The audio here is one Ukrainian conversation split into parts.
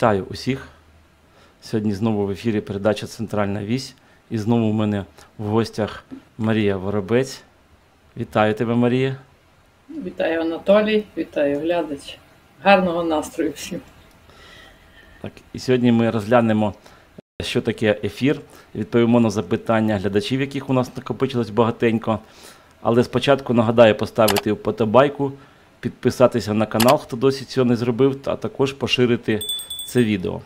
Вітаю усіх. Сьогодні знову в ефірі передача Центральна Вісь. І знову у мене в гостях Марія Воробець. Вітаю тебе, Марія. Вітаю Анатолій, вітаю глядач. Гарного настрою всім. Так, І сьогодні ми розглянемо, що таке ефір. Відповімо на запитання глядачів, яких у нас накопичилось багатенько. Але спочатку нагадаю поставити вподобайку, підписатися на канал, хто досі цього не зробив, а також поширити це відео.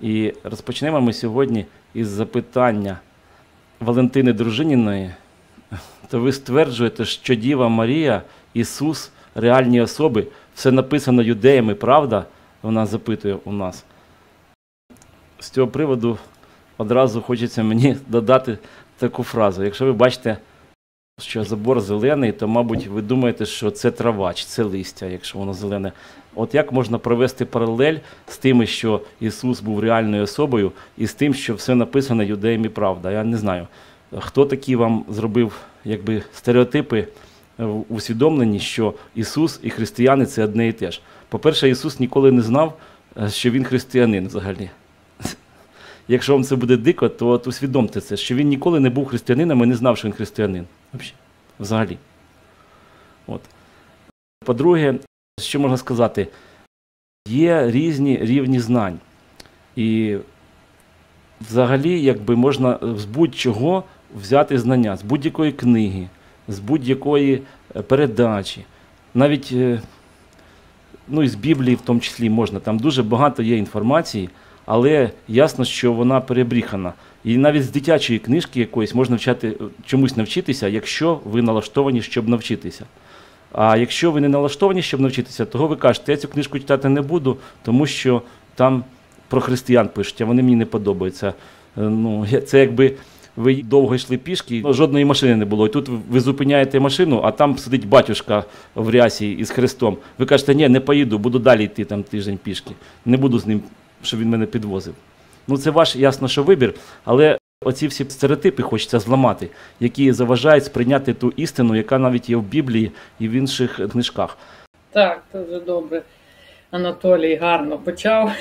І розпочнемо ми сьогодні із запитання Валентини Дружиніної. То ви стверджуєте, що Діва Марія, Ісус, реальні особи, все написано юдеями, правда? Вона запитує у нас. З цього приводу одразу хочеться мені додати таку фразу. Якщо ви бачите, що забор зелений, то, мабуть, ви думаєте, що це травач, це листя, якщо воно зелене. От як можна провести паралель з тим, що Ісус був реальною особою, і з тим, що все написано юдеям і правда? Я не знаю, хто такі вам зробив якби, стереотипи в усвідомленні, що Ісус і християни це одне і те ж. По-перше, Ісус ніколи не знав, що Він християнин взагалі. Якщо вам це буде дико, то от усвідомте це, що він ніколи не був християнином і не знав, що він християнин. Взагалі. От. По-друге, що можна сказати? Є різні рівні знань. І взагалі, якби можна з будь-чого взяти знання, з будь-якої книги, з будь-якої передачі. Навіть ну, і з Біблії в тому числі можна. Там дуже багато є інформації, але ясно, що вона перебріхана. І навіть з дитячої книжки якоїсь можна вчати, чомусь навчитися, якщо ви налаштовані, щоб навчитися. А якщо ви не налаштовані, щоб навчитися, то ви кажете, я цю книжку читати не буду, тому що там про християн пишуть, а вони мені не подобаються. Ну, Це якби ви довго йшли пішки, жодної машини не було. І тут ви зупиняєте машину, а там сидить батюшка в рясі із Христом. Ви кажете, ні, не поїду, буду далі йти там тиждень пішки. Не буду з ним, щоб він мене підвозив. Ну, це ваш ясно, що вибір, але оці всі стереотипи хочеться зламати, які заважають сприйняти ту істину, яка навіть є в Біблії і в інших книжках. Так, дуже добре. Анатолій гарно почав.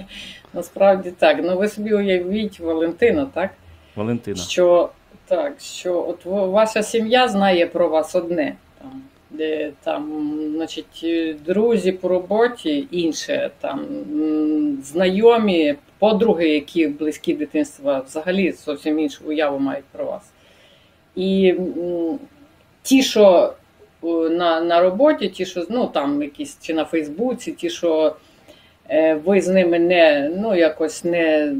Насправді так. Ну ви собі уявіть Валентина, так? Валентина. Що так, що от ваша сім'я знає про вас одне. Там, там, значить, друзі по роботі, інше, там знайомі, подруги, які близькі дитинства, взагалі зовсім іншу уяву мають про вас. І ті, що на на роботі, ті, що ну, там якісь чи на Фейсбуці, ті, що е, ви з ними не ну, якось не,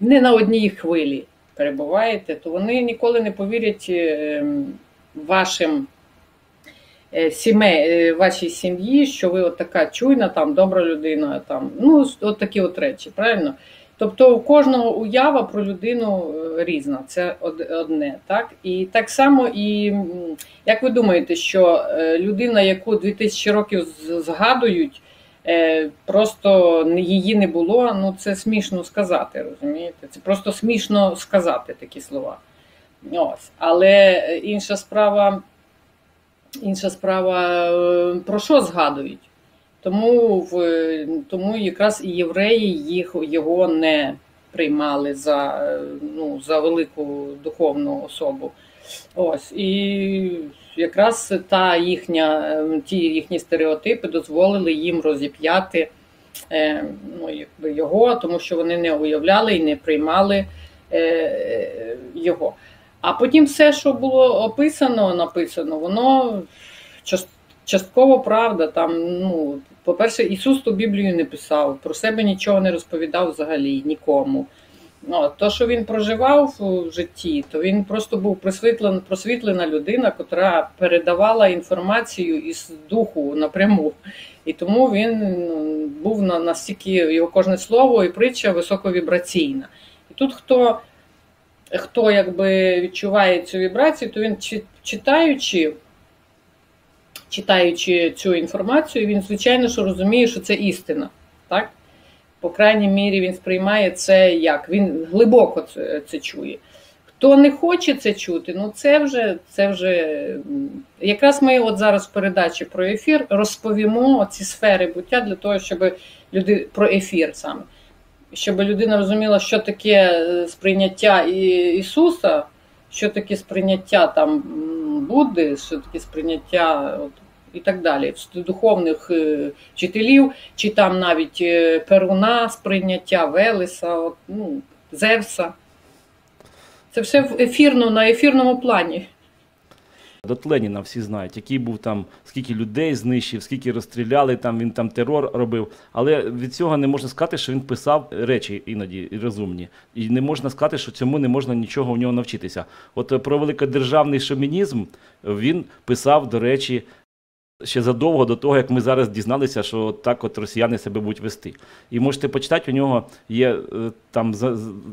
не на одній хвилі перебуваєте, то вони ніколи не повірять е, вашим сімей, вашій сім'ї, що ви от така чуйна, там, добра людина, там, ну, от такі от речі, правильно? Тобто у кожного уява про людину різна, це одне. так? І так само, і як ви думаєте, що людина, яку 2000 років згадують, просто її не було, ну це смішно сказати, розумієте? Це просто смішно сказати такі слова. Ось. Але інша справа. Інша справа, про що згадують? Тому в, тому якраз і євреї їх, його не приймали за ну, за велику духовну особу. Ось. І якраз та їхня, ті їхні стереотипи дозволили їм розіп'яти е, ну, якби його, тому що вони не уявляли і не приймали е, його. А потім все, що було описано, написано, воно частково правда. Там, ну, По-перше, Ісус ту Біблію не писав, про себе нічого не розповідав взагалі нікому. Ну, То, що він проживав в житті, то він просто був просвітлена, просвітлена людина, котра передавала інформацію із духу напряму. І тому він ну, був настільки його кожне слово і притча високовібраційна. І тут хто хто якби відчуває цю вібрацію, то він читаючи читаючи цю інформацію, він, звичайно, що розуміє, що це істина. Так? По крайній мірі, він сприймає це як. Він глибоко це, це чує. Хто не хоче це чути, ну це вже це вже якраз ми от зараз в передачі про ефір розповімо ці сфери буття для того, щоб люди про ефір саме, щоб людина розуміла, що таке е, сприйняття Ісуса, що таке сприйняття там Будди, що таке сприйняття от, і так далі, духовних е, вчителів, чи там навіть е, Перуна, сприйняття Велеса, от, ну, Зевса. Це все в ефірно, на ефірному плані. От Леніна всі знають, який був там, скільки людей знищив, скільки розстріляли, там він там терор робив. Але від цього не можна сказати, що він писав речі іноді розумні. І не можна сказати, що цьому не можна нічого у нього навчитися. От е, про великодержавний шовінізм він писав, до речі, ще задовго до того, як ми зараз дізналися, що так от росіяни себе будуть вести. І можете почитати, у нього є е, там,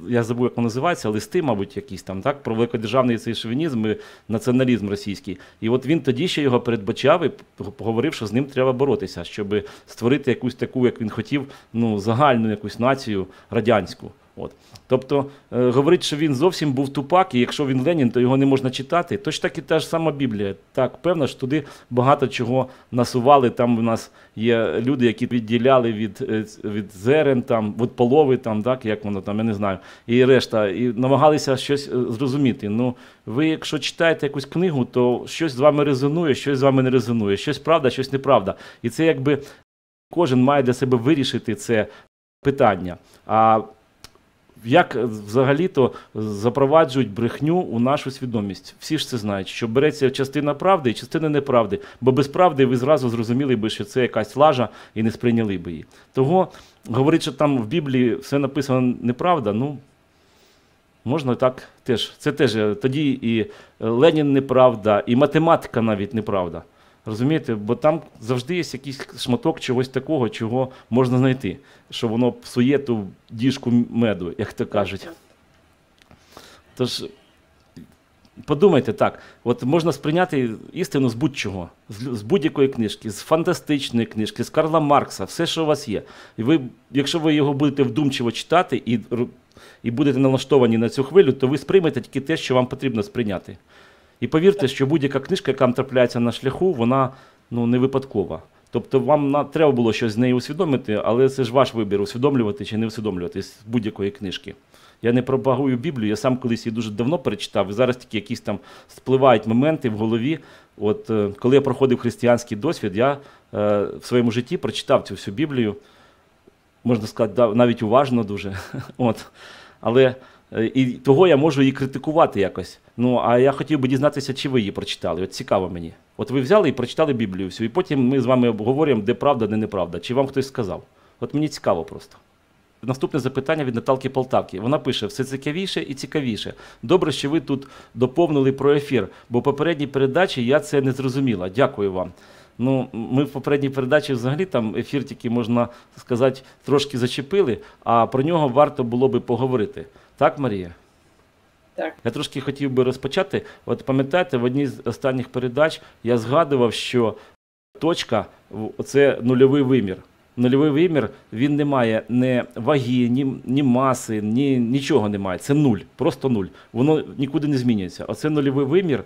я забув, як воно називається, листи, мабуть, якісь там, так, про великодержавний цей шовінізм і націоналізм російський. І от він тоді ще його передбачав і говорив, що з ним треба боротися, щоб створити якусь таку, як він хотів, ну, загальну якусь націю радянську. От. Тобто е, говорить, що він зовсім був тупак, і якщо він Ленін, то його не можна читати. Точно так і та ж сама Біблія. Так, певно, що туди багато чого насували. Там у нас є люди, які відділяли від, е, від зерен, там, від полови, там, так, як воно там, я не знаю, і решта. І намагалися щось е, зрозуміти. Ну, ви, якщо читаєте якусь книгу, то щось з вами резонує, щось з вами не резонує, щось правда, щось неправда. І це якби кожен має для себе вирішити це питання. А як взагалі-то запроваджують брехню у нашу свідомість? Всі ж це знають, що береться частина правди і частина неправди, бо без правди ви зразу зрозуміли би, що це якась лажа і не сприйняли би її. Того говорить, що там в Біблії все написано неправда, ну можна так теж. Це теж е, тоді і е, Ленін неправда, і математика навіть неправда. Розумієте, бо там завжди є якийсь шматок чогось такого, чого можна знайти, що воно псує ту діжку меду, як то кажуть. Тож подумайте так: от можна сприйняти істину з будь-чого, з, будь-якої книжки, з фантастичної книжки, з Карла Маркса, все, що у вас є. І ви, якщо ви його будете вдумчиво читати і, і будете налаштовані на цю хвилю, то ви сприймете тільки те, що вам потрібно сприйняти. І повірте, що будь-яка книжка, яка вам трапляється на шляху, вона ну, не випадкова. Тобто вам треба було щось з неї усвідомити, але це ж ваш вибір, усвідомлювати чи не усвідомлювати з будь-якої книжки. Я не пропагую Біблію, я сам колись її дуже давно перечитав, і зараз тільки якісь там спливають моменти в голові. От е, коли я проходив християнський досвід, я е, в своєму житті прочитав цю всю Біблію, можна сказати, навіть уважно дуже. От. Але і того я можу її критикувати якось. Ну, а я хотів би дізнатися, чи ви її прочитали. От цікаво мені. От ви взяли і прочитали Біблію всю, і потім ми з вами обговорюємо, де правда, де неправда. Чи вам хтось сказав? От мені цікаво просто. Наступне запитання від Наталки Полтавки. Вона пише: все цікавіше і цікавіше. Добре, що ви тут доповнили про ефір, бо в попередній передачі я це не зрозуміла. Дякую вам. Ну, ми в попередній передачі взагалі там ефір тільки, можна сказати, трошки зачепили, а про нього варто було би поговорити. Так, Марія? Так. Я трошки хотів би розпочати. От пам'ятаєте, в одній з останніх передач я згадував, що точка це нульовий вимір. Нульовий вимір він не має ні ваги, ні, ні маси, ні, нічого немає. Це нуль, просто нуль. Воно нікуди не змінюється. Оце нульовий вимір,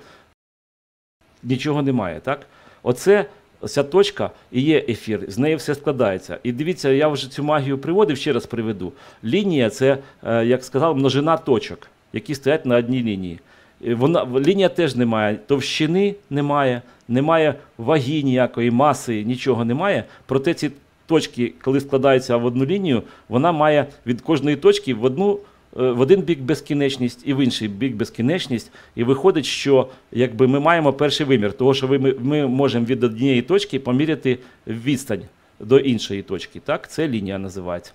нічого немає. Так? Оце ця точка і є ефір, з неї все складається. І дивіться, я вже цю магію приводив, ще раз приведу. Лінія це, е, як сказав, множина точок, які стоять на одній лінії. Вона, лінія теж не має, товщини немає, немає ваги ніякої, маси, нічого немає. Проте ці точки, коли складаються в одну лінію, вона має від кожної точки в одну. Е, В один бік безкінечність і в інший бік безкінечність, і виходить, що якби ми маємо перший вимір, того що ми, ми можемо від однієї точки поміряти відстань до іншої точки. Так, це лінія називається.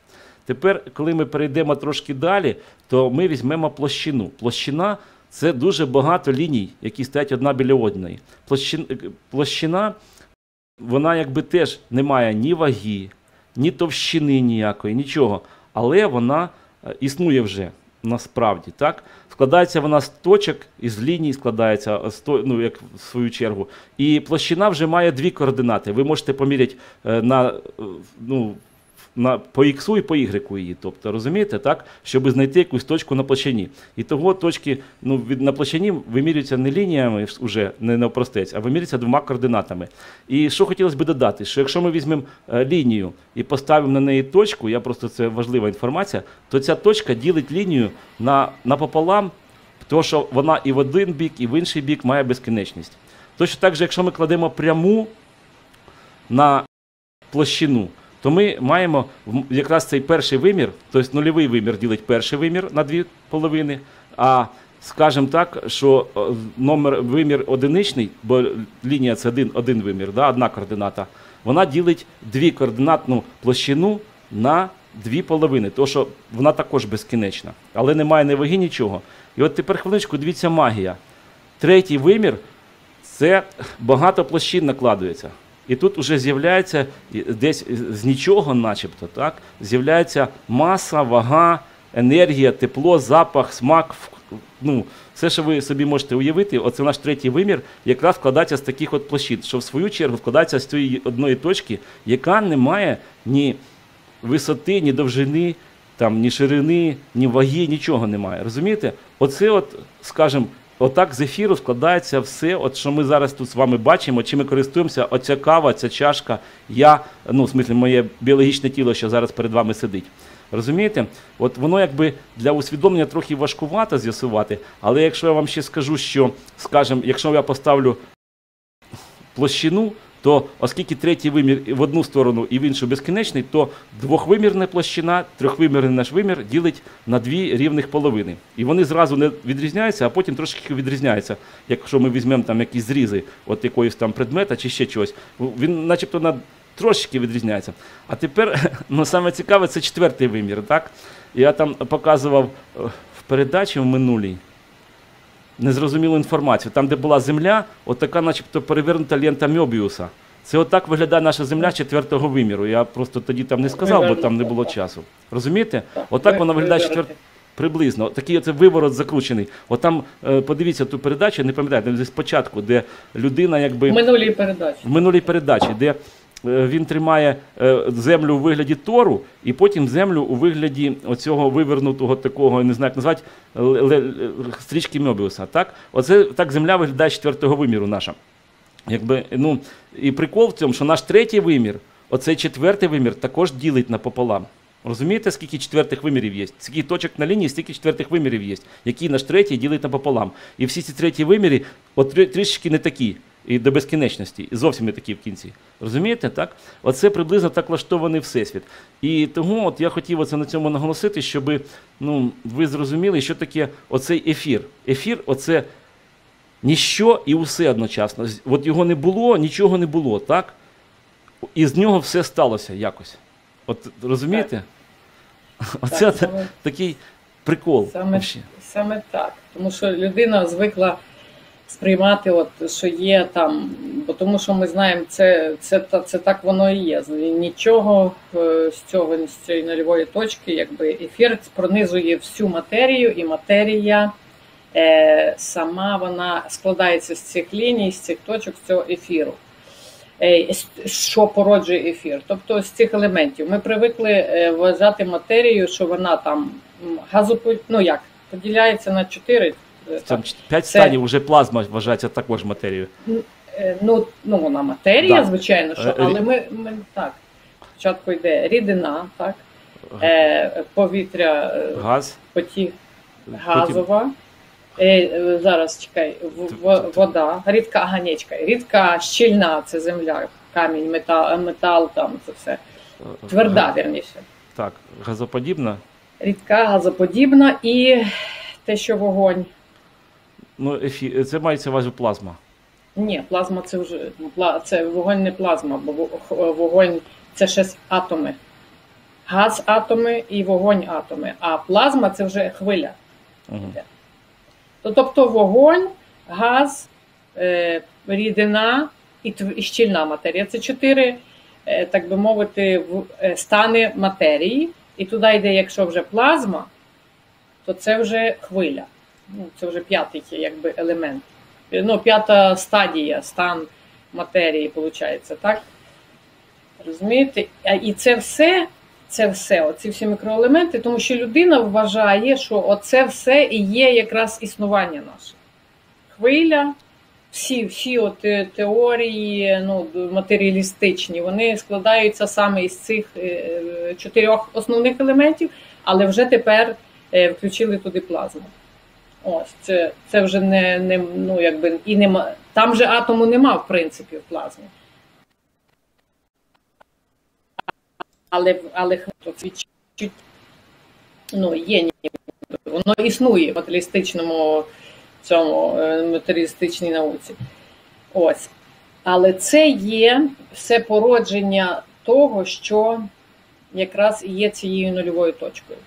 Тепер, коли ми перейдемо трошки далі, то ми візьмемо площину. Площина це дуже багато ліній, які стоять одна біля одної. Площин, е, площина, вона якби теж не має ні ваги, ні товщини ніякої, нічого. Але вона існує вже насправді. Так? Складається вона з точок і з ліній складається, е, ну, як в свою чергу. І площина вже має дві координати. Ви можете поміряти е, на, е, ну, на, по X і по Y її, тобто, розумієте, так? Щоб знайти якусь точку на площині. І того точки ну, від, на площині вимірюються не лініями вже, не навпростець, а вимірюються двома координатами. І що хотілося б додати, що якщо ми візьмемо е, лінію і поставимо на неї точку, я просто це важлива інформація, то ця точка ділить лінію на, напополам, тому що вона і в один бік, і в інший бік має безкінечність. Точно так же, якщо ми кладемо пряму на площину, то ми маємо якраз цей перший вимір, тобто нульовий вимір ділить перший вимір на дві половини, а скажімо так, що е, номер вимір одиничний, бо лінія це один, один вимір, да, одна координата, вона ділить дві координатну площину на дві половини, тому що вона також безкінечна, але немає ні ваги, нічого. І от тепер хвилиночку, дивіться магія. Третій вимір це багато площин накладується. І тут вже з'являється десь з нічого, начебто, так, з'являється маса, вага, енергія, тепло, запах, смак. Ну, все, що ви собі можете уявити, оце наш третій вимір, якраз складається з таких от площин, що в свою чергу складається з цієї одної точки, яка не має ні висоти, ні довжини, там, ні ширини, ні ваги, нічого немає. Розумієте? Оце, от, скажімо, отак з ефіру складається все, от що ми зараз тут з вами бачимо, чим ми користуємося, оця кава, ця чашка, я, ну, в смислі, моє біологічне тіло, що зараз перед вами сидить. Розумієте? От воно якби для усвідомлення трохи важкувато з'ясувати, але якщо я вам ще скажу, що, скажімо, якщо я поставлю площину, то оскільки третій вимір в одну сторону і в іншу безкінечний, то двохвимірна площина, трьохвимірний наш вимір ділить на дві рівних половини. І вони зразу не відрізняються, а потім трошки відрізняються. Якщо ми візьмемо там якісь зрізи от якоїсь там предмета чи ще чогось, він начебто на трошки відрізняється. А тепер, ну саме цікаве, це четвертий вимір. Так? Я там показував е, в передачі в минулій незрозумілу інформацію. Там, де була земля, от така, начебто, перевернута лента Мьобіуса. Це отак виглядає наша земля четвертого виміру. Я просто тоді там не сказав, бо там не було часу. Розумієте? Отак вона виглядає четвертого. Приблизно, такий оце виворот закручений. От там е, подивіться ту передачу, не пам'ятаєте, спочатку, де людина якби В минулій передачі. в минулій передачі, де він тримає е, землю у вигляді тору, і потім землю у вигляді оцього вивернутого такого, не знаю, як назвати, стрічки Мьобіуса. Так? Оце так земля виглядає четвертого виміру наша. Якби, ну, і прикол в цьому, що наш третій вимір, оцей четвертий вимір, також ділить напополам. Розумієте, скільки четвертих вимірів є? Скільки точок на лінії, стільки четвертих вимірів є, які наш третій ділить напополам. І всі ці треті виміри от трі- трішечки не такі. І до безкінечності, і зовсім не такі в кінці. Розумієте, так? Оце приблизно так влаштований всесвіт. І тому от я хотів оце на цьому наголосити, щоб ну, ви зрозуміли, що таке оцей ефір. Ефір оце ніщо і усе одночасно. От його не було, нічого не було, так? І з нього все сталося якось. От розумієте? Оце Так, саме- такий прикол. Саме, саме так. Тому що людина звикла сприймати, от, що є там, бо тому що ми знаємо, це, це, та- це так воно і є. Нічого е, з цього, з цієї нульової точки, якби ефір пронизує всю матерію, і матерія е, сама вона складається з цих ліній, з цих точок, з цього ефіру. Е, Що породжує ефір, тобто з цих елементів. Ми привикли е, вважати матерію, що вона там газопо... ну як, поділяється на чотири. Е, Там п'ять Це- станів вже плазма вважається також матерією. Е, Ну, ну вона матерія, Да. звичайно, Е, що, але ми, ми так. Спочатку йде рідина, так, е, повітря, е, Газ. потік газова. Е, е, зараз чекай, в- в- вода, рідка аганечка, рідка щільна, це земля, камінь, метал, метал там це все. Тверда, вірніше. Так, газоподібна. Рідка, газоподібна і те, що вогонь. Ну, ефі... це мається увазі плазма. Ні, плазма це вже ну, це вогонь не плазма, бо вогонь це ще атоми. Газ атоми і вогонь атоми. А плазма це вже хвиля. Угу. Тобто вогонь, газ, е, рідина і, щільна матерія. Це чотири, е, так би мовити, е, стани матерії. І туди йде, якщо вже плазма, то це вже хвиля. Ну, це вже п'ятий якби, елемент. Е, Ну, п'ята стадія, стан матерії, виходить, так? Розумієте? І це все це все, оці всі мікроелементи, тому що людина вважає, що оце все і є якраз існування наше. Хвиля, всі всі от теорії ну, матеріалістичні, вони складаються саме із цих е, чотирьох основних елементів, але вже тепер е, включили туди плазму. Ось, це це вже не не ну, якби і нема. Там же атому нема, в принципі, в плазмі. Але але відчуть, ну, є воно існує в матеріалістичному цьому е, матеріалістичній науці. Ось. Але це є все породження того, що якраз є цією нульовою точкою.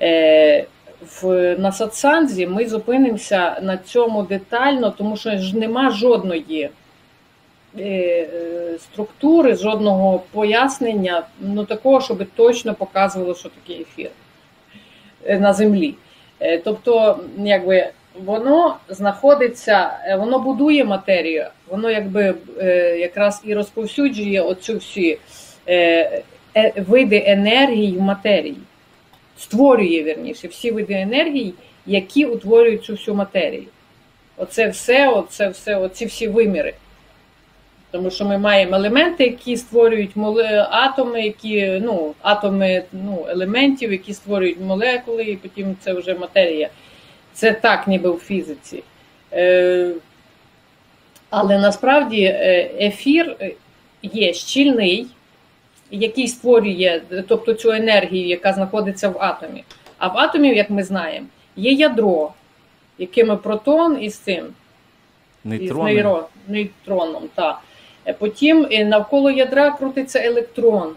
Е, в, На сатсанзі ми зупинимося на цьому детально, тому що ж нема жодної е, структури, жодного пояснення, ну такого, щоб точно показувало, що таке ефір на землі. Тобто, якби воно знаходиться, е, воно будує матерію, воно якби е, якраз і розповсюджує оцю всі е, види енергії в матерії, створює вірніше всі види енергії, які утворюють цю всю матерію. Оце все, оце все, оці всі виміри. Тому що ми маємо елементи, які створюють атоми, які ну, атоми ну, елементів, які створюють молекули, і потім це вже матерія. Це так, ніби в фізиці. Е, але насправді е, ефір є щільний, який створює, тобто цю енергію, яка знаходиться в атомі. А в атомі, як ми знаємо, є ядро, якими протон із цим із нейро, нейтроном. Та. Е, потім навколо ядра крутиться електрон.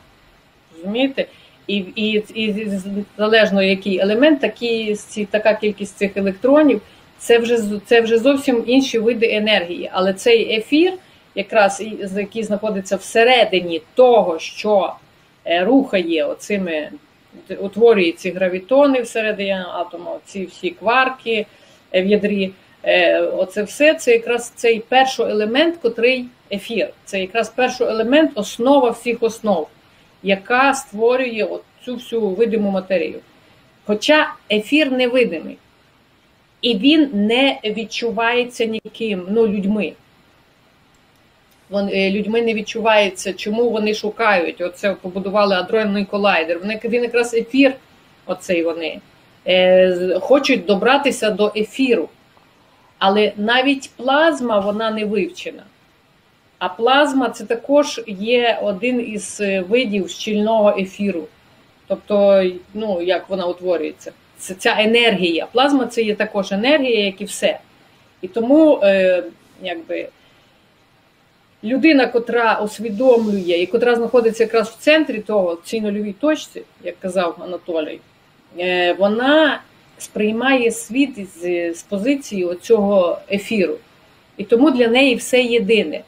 розумієте? І і, і залежно який елемент, такі, така кількість цих електронів, це вже це вже зовсім інші види енергії. Але цей ефір, якраз який знаходиться всередині того, що е, рухає оцими, утворює ці гравітони всередині атому, ці всі кварки е, в ядрі. Е, оце все це якраз цей перший елемент, котрий ефір. Це якраз перший елемент, основа всіх основ яка створює цю всю видиму матерію. Хоча ефір невидимий. І він не відчувається ніким, ну, людьми. Вон, е, людьми не відчувається, чому вони шукають. Оце побудували адронний колайдер. Вони він якраз ефір, оцей вони, е, хочуть добратися до ефіру. Але навіть плазма вона не вивчена. А плазма це також є один із е, видів щільного ефіру. Тобто, ну, як вона утворюється, це ця енергія. Плазма це є також енергія, як і все. І тому, е, якби. Людина, котра усвідомлює і котра знаходиться якраз в центрі того, цій нульовій точці, як казав Анатолій, е, вона сприймає світ з, з позиції цього ефіру. І тому для неї все єдине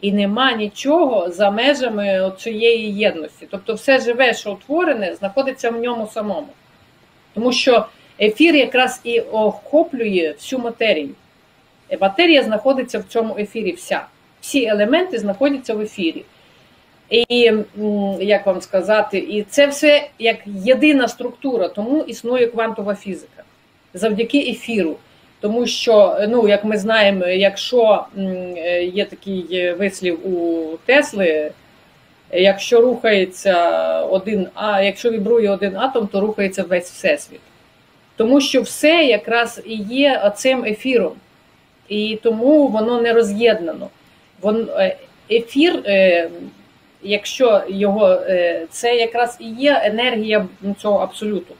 і нема нічого за межами цієї єдності. Тобто, все живе, що утворене, знаходиться в ньому самому. Тому що ефір якраз і охоплює всю матерію. Матерія знаходиться в цьому ефірі. Вся. Всі елементи знаходяться в ефірі. І як вам сказати, і це все як єдина структура, тому існує квантова фізика завдяки ефіру. Тому що, ну як ми знаємо, якщо є такий вислів у Тесли, якщо рухається один, а якщо вібрує один атом, то рухається весь всесвіт. Тому що все якраз і є цим ефіром, і тому воно не роз'єднано. Е, ефір, е, якщо його це якраз і є енергія цього абсолюту.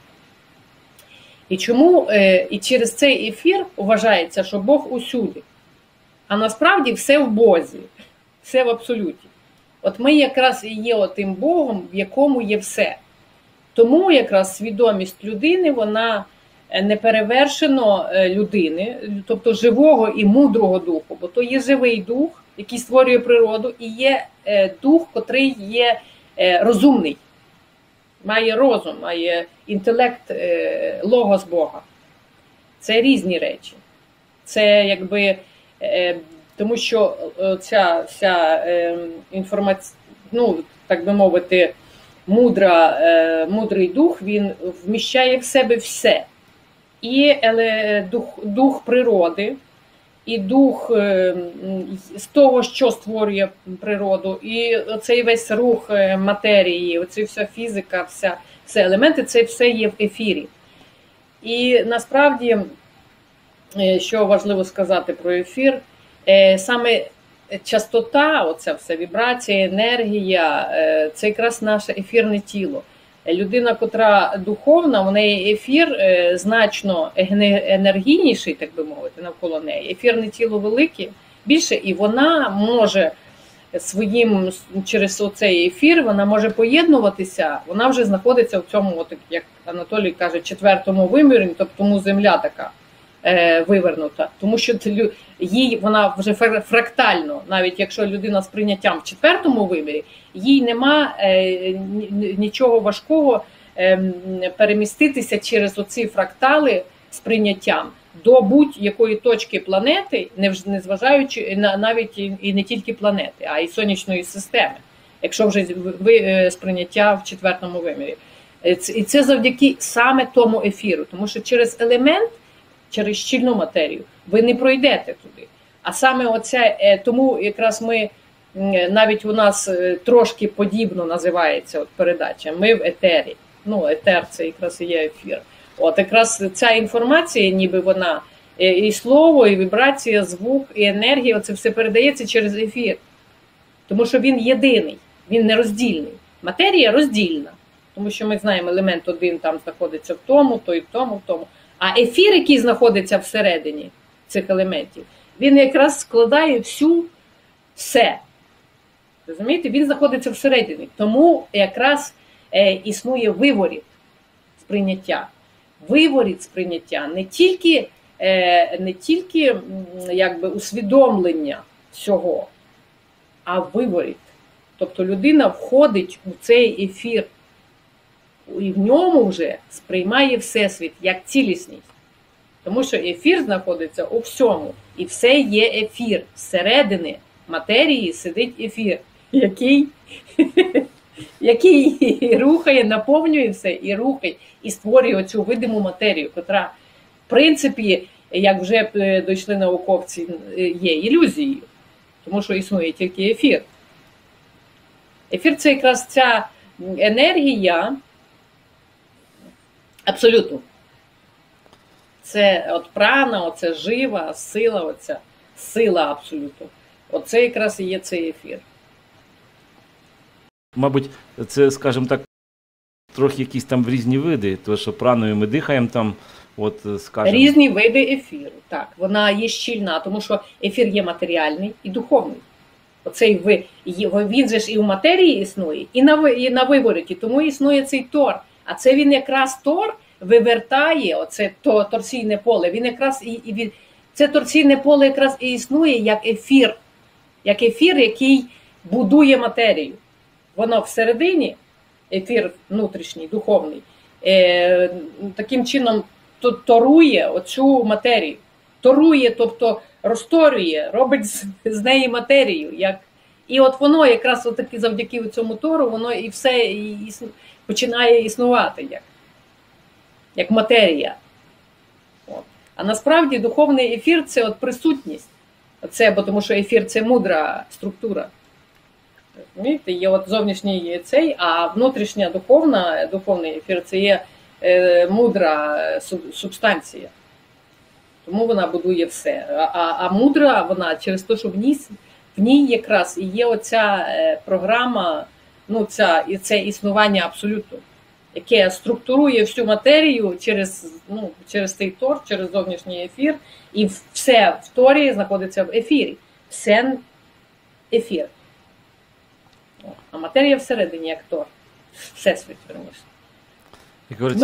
І чому е, і через цей ефір вважається, що Бог усюди. А насправді все в Бозі, все в абсолюті. От ми якраз і є тим Богом, в якому є все. Тому якраз свідомість людини, вона е, не перевершено е, людини, тобто живого і мудрого духу, бо то є живий дух, який створює природу, і є дух, котрий є розумний має розум, має інтелект е, логос Бога. Це різні речі. Це якби е, тому, що ця вся е, інформація, ну, так би мовити, мудра, е, мудрий дух він вміщає в себе все. І дух, дух природи, і дух е, з того, що створює природу, і цей весь рух е, матерії, оці вся фізика, вся, все елементи, це все є в ефірі. І насправді, е, що важливо сказати про ефір, саме частота, оця вся вібрація, енергія, це якраз наше ефірне тіло. Людина, котра духовна, в неї ефір е, значно енергійніший, так би мовити, навколо неї. Ефірне тіло велике, більше, і вона може своїм через цей ефір вона може поєднуватися. Вона вже знаходиться в цьому, от, як Анатолій каже, четвертому вимірі, тобто тому земля така е, вивернута. Тому що їй вона вже фра- фрактально, навіть якщо людина з прийняттям в четвертому вимірі, їй нема е, ні- ні- нічого важкого е, переміститися через оці фрактали з прийняттям до будь-якої точки планети, не незважаючи на навіть і, не тільки планети, а й сонячної системи, якщо вже ви е, сприйняття в четвертому вимірі. Е, І це завдяки саме тому ефіру, тому що через елемент, через щільну матерію, ви не пройдете туди. А саме оце, е, тому якраз ми навіть у нас е, трошки подібно називається от передача. Ми в етері. Ну, етер це якраз і є ефір. От якраз ця інформація, ніби вона е, і слово, і вібрація, звук, і енергія, це все передається через ефір. Тому що він єдиний, він нероздільний. Матерія роздільна. Тому що ми знаємо, елемент один там знаходиться в тому, той в тому, в тому. А ефір, який знаходиться всередині цих елементів, він якраз складає всю все. Розумієте, він знаходиться всередині. Тому якраз е, існує виворіт сприйняття. Виворіт сприйняття не тільки, е, не тільки якби, усвідомлення всього, а виворіт. Тобто людина входить у цей ефір, і в ньому вже сприймає Всесвіт як цілісність. Тому що ефір знаходиться у всьому, і все є ефір. Зсередини матерії сидить ефір, який, який рухає, наповнює все і рухає, і створює оцю видиму матерію, котра, в принципі, як вже е, дійшли науковці, е, є ілюзією, тому що існує тільки ефір. Ефір це якраз ця енергія абсолютно. Це от прана, оце жива, сила, оця сила абсолютно. Оце якраз і є цей ефір. Мабуть, це, скажімо так, трохи якісь там різні види, тому що праною ми дихаємо там, от, скажімо, Різні види ефіру. Так, вона є щільна, тому що ефір є матеріальний і духовний. Оцей ви, він же ж і в матерії існує, і на, і на вивороті, тому існує цей тор. А це він якраз тор вивертає, оце то, торційне поле. Він якраз і, і він, це торційне поле якраз і існує як ефір, як ефір, який будує матерію. Воно всередині, ефір внутрішній, духовний, е, таким чином то- торує оцю матерію. Торує, тобто розторює, робить з, з неї матерію. Як... І от воно якраз завдяки цьому тору, воно і все і, існу- починає існувати як, як матерія. От. А насправді духовний ефір це от присутність. Це, бо тому що ефір це мудра структура. Розумієте, є от зовнішній цей, а внутрішня духовна, духовний ефір це є е, мудра суб- субстанція. Тому вона будує все. А, а, а мудра, вона через те, що в ній, в ній якраз і є оця е, програма, ну, ця, і це існування абсолютно, яке структурує всю матерію через, ну, через цей тор, через зовнішній ефір, і все в торі знаходиться в ефірі. Все ефір. А матерія всередині як тор. Всесвіт, верніше.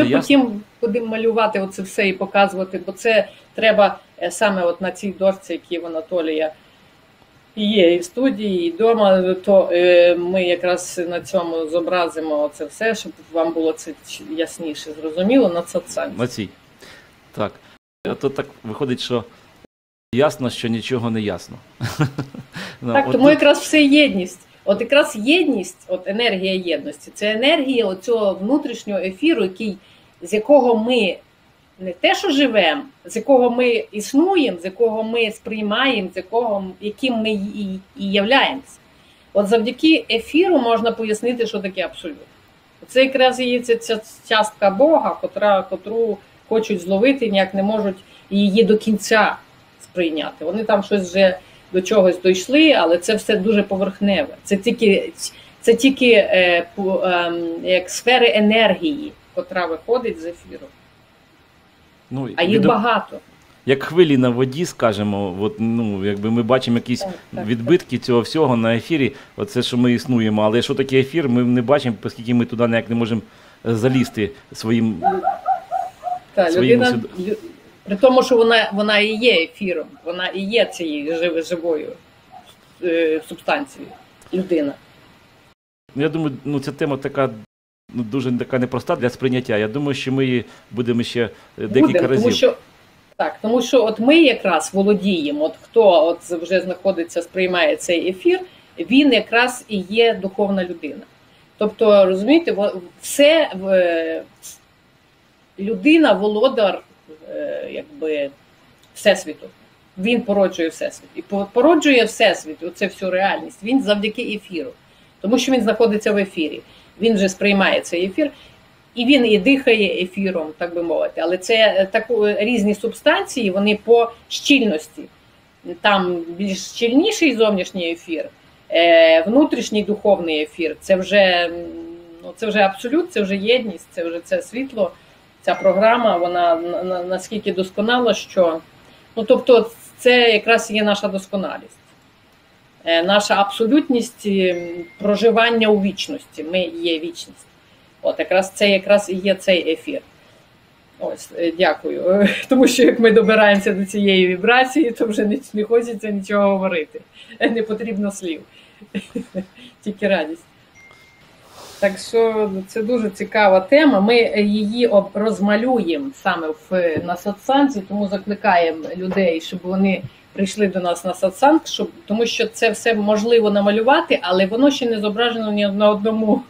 Ми потім будемо малювати оце все і показувати, бо це треба е, саме от на цій дошці, які в Анатолія і є і в студії, і вдома, то е, ми якраз на цьому зобразимо це все, щоб вам було це ясніше зрозуміло на сатсангі. На цій. Так. А то так виходить, що ясно, що нічого не ясно. Так, тому якраз все єдність. От якраз єдність, от енергія єдності, це енергія оцього внутрішнього ефіру, який, з якого ми не те, що живемо, з якого ми існуємо, з якого ми сприймаємо, з якого яким ми і, і являємося. От завдяки ефіру можна пояснити, що таке абсолют. Це якраз є ця, ця частка Бога, котра, котру хочуть зловити, ніяк не можуть її до кінця сприйняти. Вони там щось вже до чогось дійшли, але це все дуже поверхневе. Це тільки це тільки е, е, як сфери енергії, котра виходить з ефіру. Ну, А їх від- багато. Як хвилі на воді, скажімо, от, ну, якби ми бачимо якісь Так, так, відбитки цього всього на ефірі, оце що ми існуємо. Але що таке ефір, ми не бачимо, оскільки ми туди ніяк не можемо залізти своїм. Та, своїм людина, лю- при тому, що вона, вона і є ефіром, вона і є цією жив- живою е, субстанцією. Людина. Ну, Я думаю, ну ця тема така ну, дуже така непроста для сприйняття. Я думаю, що ми її будемо ще е, декілька Будемо, разів. Тому що, так, тому що от ми якраз володіємо, от хто от вже знаходиться, сприймає цей ефір, він якраз і є духовна людина. Тобто, розумієте, все людина володар е, якби всесвіту. Він породжує всесвіт. І породжує всесвіт, оце всю реальність. Він завдяки ефіру. Тому що він знаходиться в ефірі. Він вже сприймає цей ефір, і він і дихає ефіром, так би мовити. Але це е, таку різні субстанції, вони по щільності. Там більш щільніший зовнішній ефір, е, внутрішній духовний ефір. Це вже ну, це вже абсолют, це вже єдність, це вже це світло. Ця програма, вона на- на- наскільки досконала, що ну тобто, це якраз є наша досконалість. Е, Наша абсолютність ем, проживання у вічності. Ми є вічність. От якраз це якраз і є цей ефір. Ось, е, дякую. Е, Тому що як ми добираємося до цієї вібрації, то вже не, не хочеться нічого говорити. Не потрібно слів. Тільки радість. Так що це дуже цікава тема. Ми її розмалюємо саме в на сатсанзі, тому закликаємо людей, щоб вони прийшли до нас на сатсанг, щоб тому що це все можливо намалювати, але воно ще не зображено ні на одному.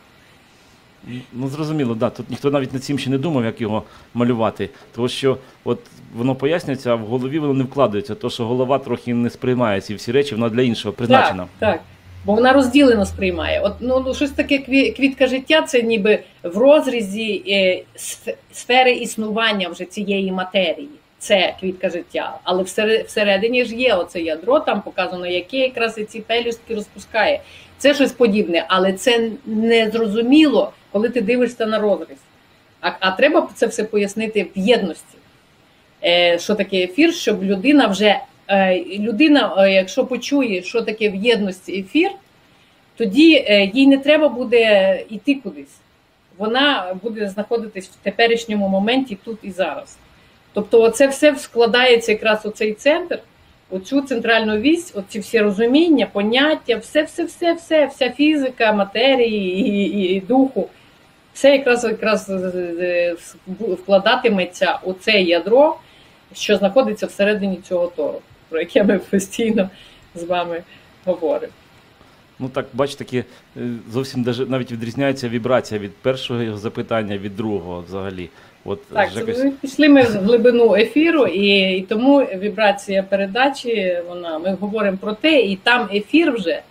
Ну зрозуміло, да. Тут ніхто навіть над цим ще не думав, як його малювати. Тому що от воно пояснюється, а в голові воно не вкладається. То, що голова трохи не сприймає ці всі речі, вона для іншого призначена. Так, так. Бо вона розділено сприймає. От ну ну, щось таке квітка життя, це ніби в розрізі е, сфери існування вже цієї матерії. Це квітка життя. Але всередині ж є оце ядро, там показано, яке якраз і ці пелюстки розпускає. Це щось подібне, але це не зрозуміло, коли ти дивишся на розріз. А, а треба це все пояснити в єдності. Е, що таке ефір, щоб людина вже е, людина, е, якщо почує, що таке в єдності ефір, тоді е, їй не треба буде йти кудись. Вона буде знаходитись в теперішньому моменті тут і зараз. Тобто, це все складається якраз у цей центр, оцю центральну вісь, оці всі розуміння, поняття, все, все, все, все, вся фізика, матерії і, і, і духу. Все якраз якраз е, вкладатиметься у це ядро, що знаходиться всередині цього тору, про яке ми постійно з вами говоримо. Ну так, бачите, такі е, зовсім навіть відрізняється вібрація від першого запитання, від другого взагалі. От Так, якось- ми пішли ми в глибину ефіру, і, і тому вібрація передачі, вона ми говоримо про те, і там ефір вже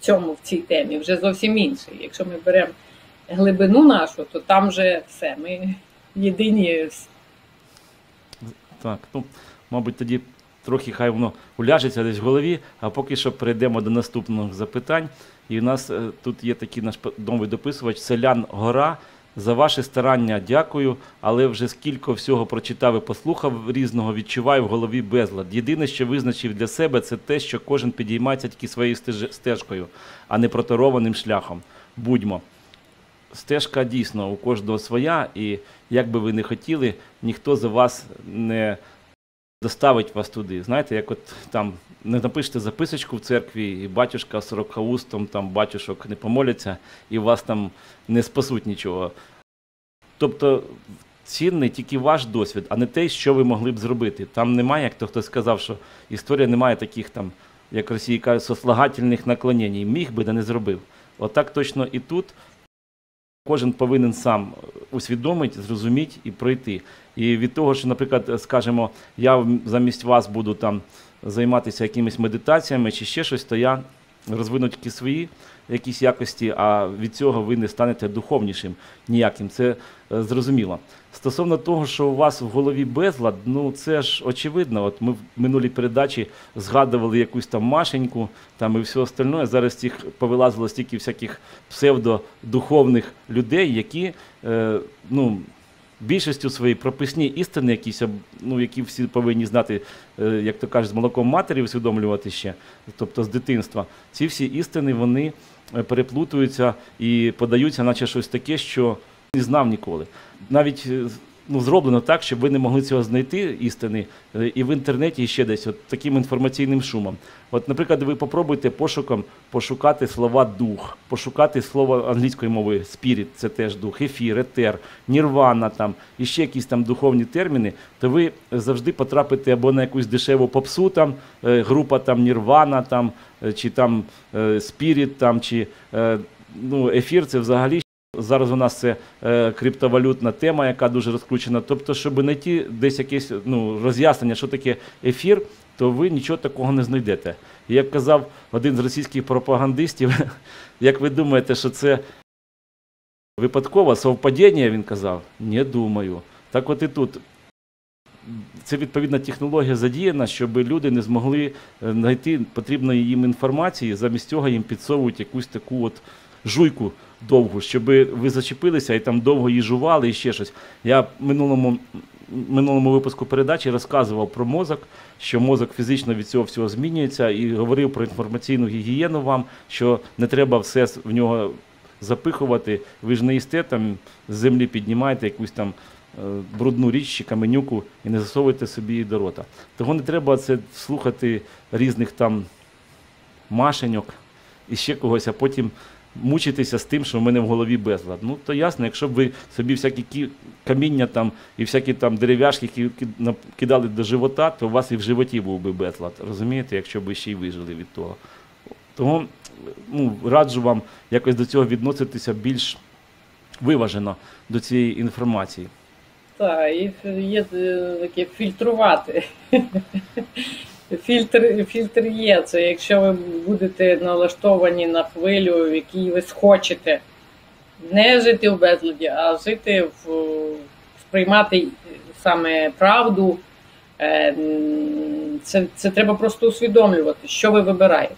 в цьому в цій темі вже зовсім інший. Якщо ми беремо глибину нашу, то там вже все. Ми єдині. Так, ну, мабуть, тоді трохи хай воно уляжеться десь в голові, а поки що перейдемо до наступних запитань. І у нас е, тут є такий наш новий дописувач Селян Гора. За ваші старання дякую, але вже скільки всього прочитав і послухав різного, відчуваю в голові безлад. Єдине, що визначив для себе, це те, що кожен підіймається тільки своєю стеж- стежкою, а не проторованим шляхом. Будьмо. Стежка дійсно у кожного своя, і як би ви не хотіли, ніхто за вас не доставить вас туди. Знаєте, як от там не напишете записочку в церкві, і батюшка з сорокаустом, там батюшок не помоляться, і вас там не спасуть нічого. Тобто цінний тільки ваш досвід, а не те, що ви могли б зробити. Там немає, як то хтось сказав, що історія не має таких там як Росії кажуть, сослагательних наклонень. Міг би, да не зробив. Отак точно і тут. Кожен повинен сам усвідомити, зрозуміти і пройти. І від того, що, наприклад, скажімо, я замість вас буду там займатися якимись медитаціями чи ще щось, то я розвину тільки свої якісь якості, а від цього ви не станете духовнішим ніяким. Це е, зрозуміло. Стосовно того, що у вас в голові безлад, ну це ж очевидно. От ми в минулій передачі згадували якусь там Машеньку там і все остальне. Зараз цих повилазило стільки всяких псевдодуховних людей, які е, ну, більшістю свої прописні істини, якісь, ну, які всі повинні знати, е, як то кажуть, з молоком матері усвідомлювати ще, тобто з дитинства. Ці всі істини вони е, переплутуються і подаються, наче щось таке, що не знав ніколи. Навіть е, ну, зроблено так, щоб ви не могли цього знайти істини е, і в інтернеті, і ще десь, от таким інформаційним шумом. От, наприклад, ви попробуйте пошуком пошукати слова дух, пошукати слово англійською мовою spirit, це теж дух, ефір, етер, нірвана там, і ще якісь там духовні терміни, то ви завжди потрапите або на якусь дешеву попсу, там, е, група там нірвана, там, е, чи там spirit, там, чи ну, ефір, це взагалі Зараз у нас це е, криптовалютна тема, яка дуже розкручена. Тобто, щоб знайти десь якесь ну, роз'яснення, що таке ефір, то ви нічого такого не знайдете. І як казав один з російських пропагандистів, як ви думаєте, що це випадково совпадіння, він казав? Не думаю. Так от і тут. Це відповідна технологія задіяна, щоб люди не змогли е, знайти потрібної їм інформації, замість цього їм підсовують якусь таку от жуйку довгу, щоб ви зачепилися і там довго її жували і ще щось. Я в минулому, минулому випуску передачі розказував про мозок, що мозок фізично від цього всього змінюється, і говорив про інформаційну гігієну вам, що не треба все в нього запихувати. Ви ж не їсте там з землі піднімаєте якусь там е, брудну річ чи каменюку і не засовуйте собі її до рота. Того не треба це слухати різних там машеньок і ще когось, а потім мучитися з тим, що в мене в голові безлад. Ну то ясно, якщо б ви собі всякі кі- каміння там і всякі там дерев'яшки ки- ки- кидали до живота, то у вас і в животі був би безлад. Розумієте, якщо б ще й вижили від того. Тому ну, раджу вам якось до цього відноситися більш виважено до цієї інформації. Так, і є е, таке фільтрувати. Фільтр, фільтр є. Це якщо ви будете налаштовані на хвилю, в якій ви схочете не жити в безладі, а жити в сприймати саме правду. Е, Це, це треба просто усвідомлювати, що ви вибираєте.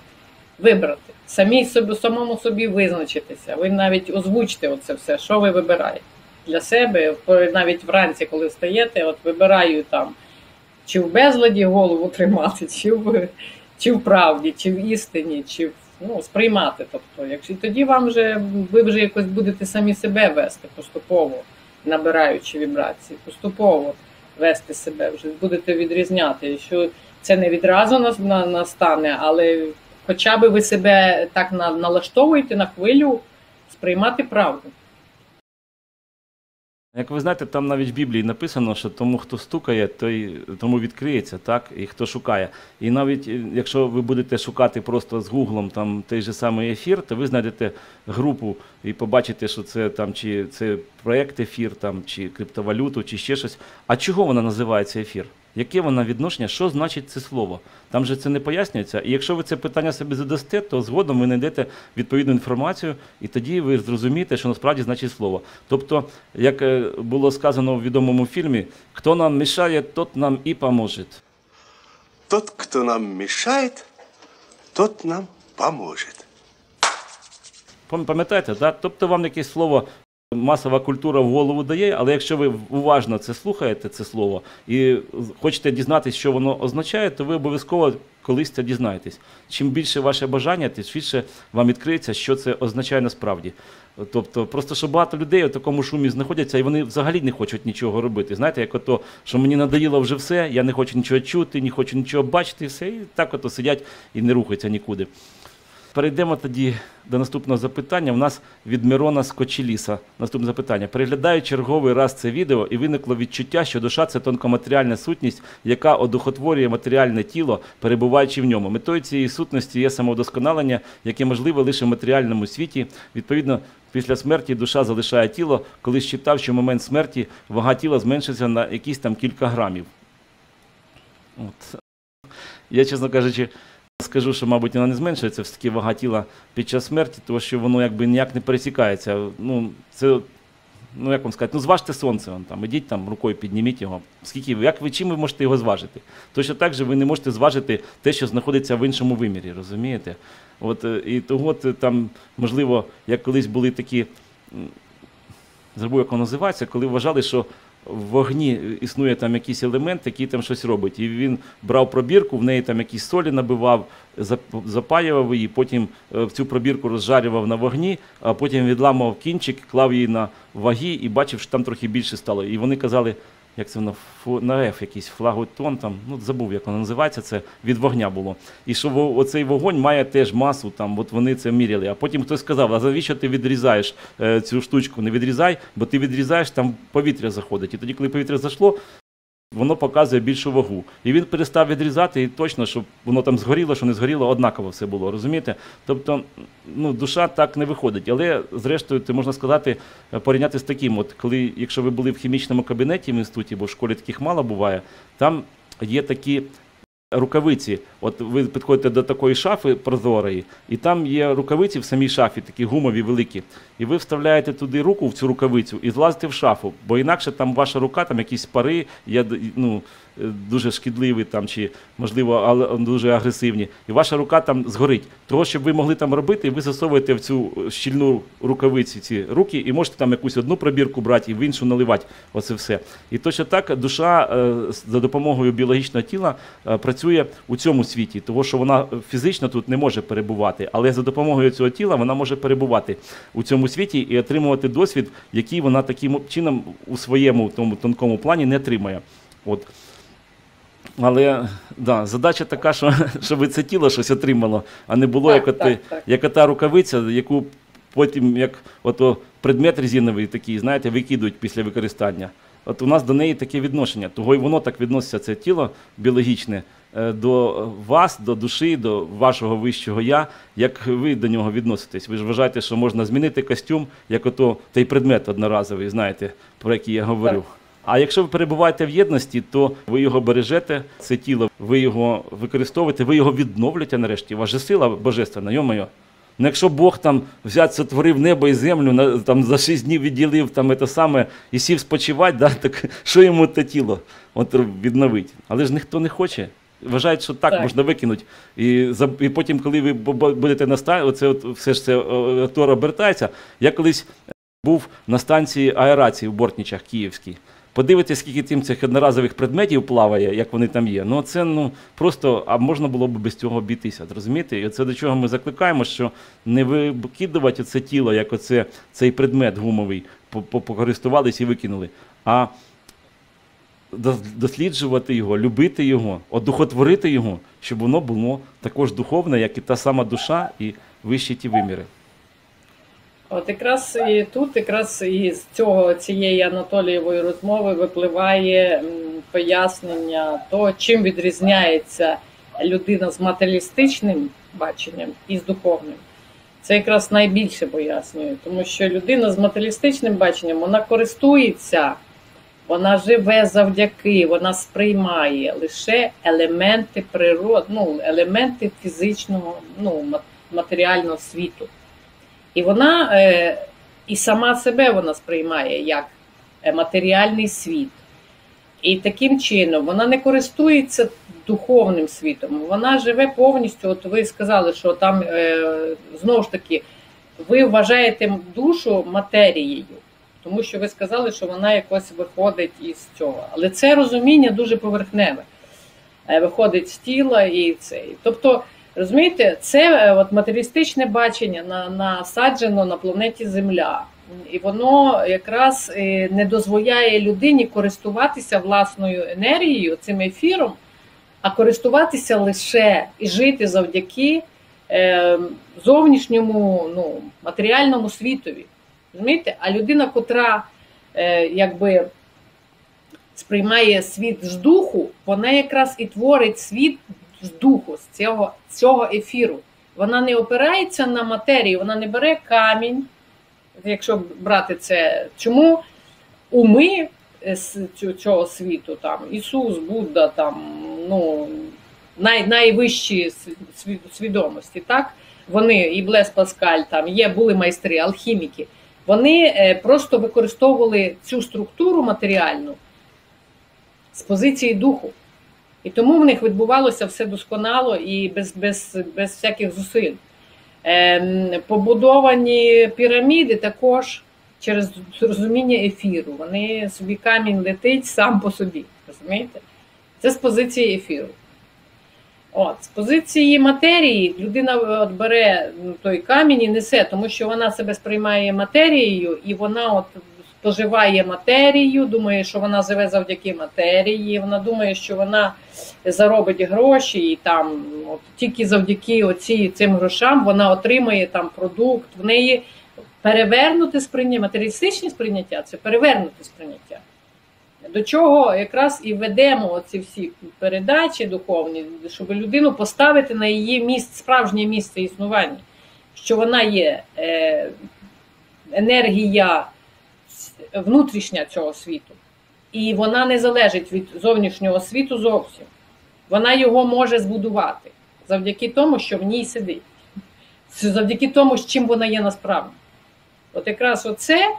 Вибрати. Самі собі, самому собі визначитися. Ви навіть озвучте оце все, що ви вибираєте для себе, навіть вранці, коли встаєте, от вибираю там, чи в безладі голову тримати, чи в, чи в правді, чи в істині, чи в, ну, сприймати. Тобто, якщо тоді вам вже ви вже якось будете самі себе вести поступово, набираючи вібрації, поступово вести себе, вже будете відрізняти. Що це не відразу настане, але хоча б ви себе так налаштовуєте на хвилю сприймати правду. Як ви знаєте, там навіть в Біблії написано, що тому, хто стукає, той тому відкриється, так? І хто шукає. І навіть е, якщо ви будете шукати просто з гуглом там той же самий ефір, то ви знайдете групу і побачите, що це там чи це проект ефір, там чи криптовалюту, чи ще щось. А чого вона називається ефір? Яке вона відношення? Що значить це слово? Там же це не пояснюється. І якщо ви це питання собі задасте, то згодом ви знайдете відповідну інформацію, і тоді ви зрозумієте, що насправді значить слово. Тобто, як е, було сказано в відомому фільмі, хто нам мішає, тот нам і поможе. Тот, кто нам мешает, тот нам поможет. Пам- Пам'ятаєте, да? тобто вам якесь слово масова культура в голову дає, але якщо ви уважно це слухаєте, це слово, і хочете дізнатися, що воно означає, то ви обов'язково колись це дізнаєтесь. Чим більше ваше бажання, тим швидше вам відкриється, що це означає насправді. Тобто, просто що багато людей у такому шумі знаходяться, і вони взагалі не хочуть нічого робити. Знаєте, як ото, що мені надоїло вже все, я не хочу нічого чути, не хочу нічого бачити, все, і так ото сидять і не рухаються нікуди. Перейдемо тоді до наступного запитання. У нас від Мирона з Кочеліса. Наступне запитання. Переглядаю черговий раз це відео, і виникло відчуття, що душа це тонкоматеріальна сутність, яка одухотворює матеріальне тіло, перебуваючи в ньому. Метою цієї сутності є самовдосконалення, яке можливе лише в матеріальному світі. Відповідно, після смерті душа залишає тіло, коли читав, що в момент смерті вага тіла зменшиться на якісь там кілька грамів. От. Я, чесно кажучи, скажу, що, мабуть, вона не зменшується все таки вага тіла під час смерті, тому що воно якби ніяк не пересікається. Ну, це, ну як вам сказати, ну зважте сонце, вон, там, ідіть там рукою підніміть його. Скільки, як ви, чим ви можете його зважити? Точно так же ви не можете зважити те, що знаходиться в іншому вимірі, розумієте? От, е, і того е, там, можливо, як колись були такі, забув, як воно називається, коли вважали, що в вогні існує там якийсь елемент, який там щось робить. І він брав пробірку, в неї там якісь солі набивав, зап- запаював її, потім е, цю пробірку розжарював на вогні, а потім відламував кінчик, клав її на ваги і бачив, що там трохи більше стало. І вони казали, як це воно на РФ якийсь флаготон, там, ну забув, як воно називається, це від вогня було. І що оцей вогонь має теж масу, там, от вони це міряли. А потім хтось сказав, а завіщо ти відрізаєш е, цю штучку? Не відрізай, бо ти відрізаєш, там повітря заходить. І тоді, коли повітря зайшло, воно показує більшу вагу. І він перестав відрізати, і точно, щоб воно там згоріло, що не згоріло, однаково все було, розумієте? Тобто, ну, душа так не виходить. Але, зрештою, ти можна сказати, е, порівняти з таким, от коли, якщо ви були в хімічному кабінеті в інституті, бо в школі таких мало буває, там є такі рукавиці. От ви підходите до такої шафи прозорої, і там є рукавиці в самій шафі, такі гумові великі. І ви вставляєте туди руку в цю рукавицю і злазите в шафу, бо інакше там ваша рука, там якісь пари, є ну, дуже шкідливі там, чи можливо але дуже агресивні, і ваша рука там згорить. Того, щоб ви могли там робити, ви засовуєте в цю щільну рукавицю ці руки і можете там якусь одну пробірку брати і в іншу наливати. Оце все. І точно так душа е, за допомогою біологічного тіла е, працює у цьому світі, тому що вона фізично тут не може перебувати, але за допомогою цього тіла вона може перебувати у цьому світі і отримувати досвід, який вона таким чином у своєму тому тонкому плані не отримає. От. Але да, задача така, що, щоб це тіло щось отримало, а не було Так, як, от, так, так. як ота рукавиця, яку потім, як ото предмет резиновий такий, знаєте, викидують після використання. От у нас до неї таке відношення. Того й воно так відноситься, це тіло біологічне, е, до вас, до душі, до вашого вищого я, як ви до нього відноситесь. Ви ж вважаєте, що можна змінити костюм, як ото той предмет одноразовий, знаєте, про який я говорив. Так. А якщо ви перебуваєте в єдності, то ви його бережете, це тіло, ви його використовуєте, ви його відновлюєте нарешті. Же сила божественна, йомайо. Ну, якщо Бог там взяти, сотворив небо і землю, там за шість днів відділив там це саме і сів спочивати, да, так що йому те тіло от, відновити? Але ж ніхто не хоче. Вважають, що так, Так. можна викинути. І, і потім, коли ви бу- бу- будете на станції, оце от, все ж це о, тор обертається. Я колись був на станції аерації в Бортнічах Київській. Подивитися, скільки тим цих одноразових предметів плаває, як вони там є. Ну це ну просто, а можна було б без цього обійтися. Розумієте? І це до чого ми закликаємо, що не викидувати оце тіло, як оце цей предмет гумовий, по- по- покористувались і викинули. А досліджувати його, любити його, одухотворити його, щоб воно було також духовне, як і та сама душа, і вищі ті виміри. От якраз і тут, якраз із цього цієї Анатолієвої розмови випливає пояснення того, чим відрізняється людина з матеріалістичним баченням і з духовним. Це якраз найбільше пояснює, тому що людина з матеріалістичним баченням вона користується, вона живе завдяки, вона сприймає лише елементи природи, ну, елементи фізичного, ну, матеріального світу. І вона е, і сама себе вона сприймає як е, матеріальний світ. І таким чином вона не користується духовним світом. Вона живе повністю. От ви сказали, що там е, знову ж таки ви вважаєте душу матерією, тому що ви сказали, що вона якось виходить із цього. Але це розуміння дуже поверхневе. Е, Виходить з тіла і це. Тобто, розумієте, це е, от матеріалістичне бачення на, насаджено на планеті Земля. І воно якраз е, не дозволяє людині користуватися власною енергією, цим ефіром, а користуватися лише і жити завдяки е, зовнішньому ну, матеріальному світові. Розумієте? А людина, котра якби сприймає світ з духу, вона якраз і творить світ з духу, з цього, цього ефіру. Вона не опирається на матерію, вона не бере камінь, якщо брати це. Чому уми е, цього світу, там, Ісус, Будда, там, ну, най, найвищі сві- сві- свідомості, так? Вони, і Блес Паскаль, там є, були майстри, алхіміки. Вони е, просто використовували цю структуру матеріальну з позиції духу. І тому в них відбувалося все досконало і без, без, без всяких зусиль. Ем, побудовані піраміди також через розуміння ефіру. Вони собі камінь летить сам по собі. Розумієте? Це з позиції ефіру. От, з позиції матерії людина от бере ну, той камінь і несе, тому що вона себе сприймає матерією, і вона от споживає матерію, думає, що вона живе завдяки матерії. Вона думає, що вона заробить гроші, і там от, тільки завдяки оці, цим грошам вона отримає там продукт. В неї перевернуте сприйняття, матеріалістичне сприйняття це перевернуте сприйняття. До чого якраз і ведемо оці всі передачі духовні, щоб людину поставити на її місце, справжнє місце існування, що вона є е, енергія внутрішня цього світу, і вона не залежить від зовнішнього світу зовсім. Вона його може збудувати завдяки тому, що в ній сидить, завдяки тому, з чим вона є насправді. От якраз оце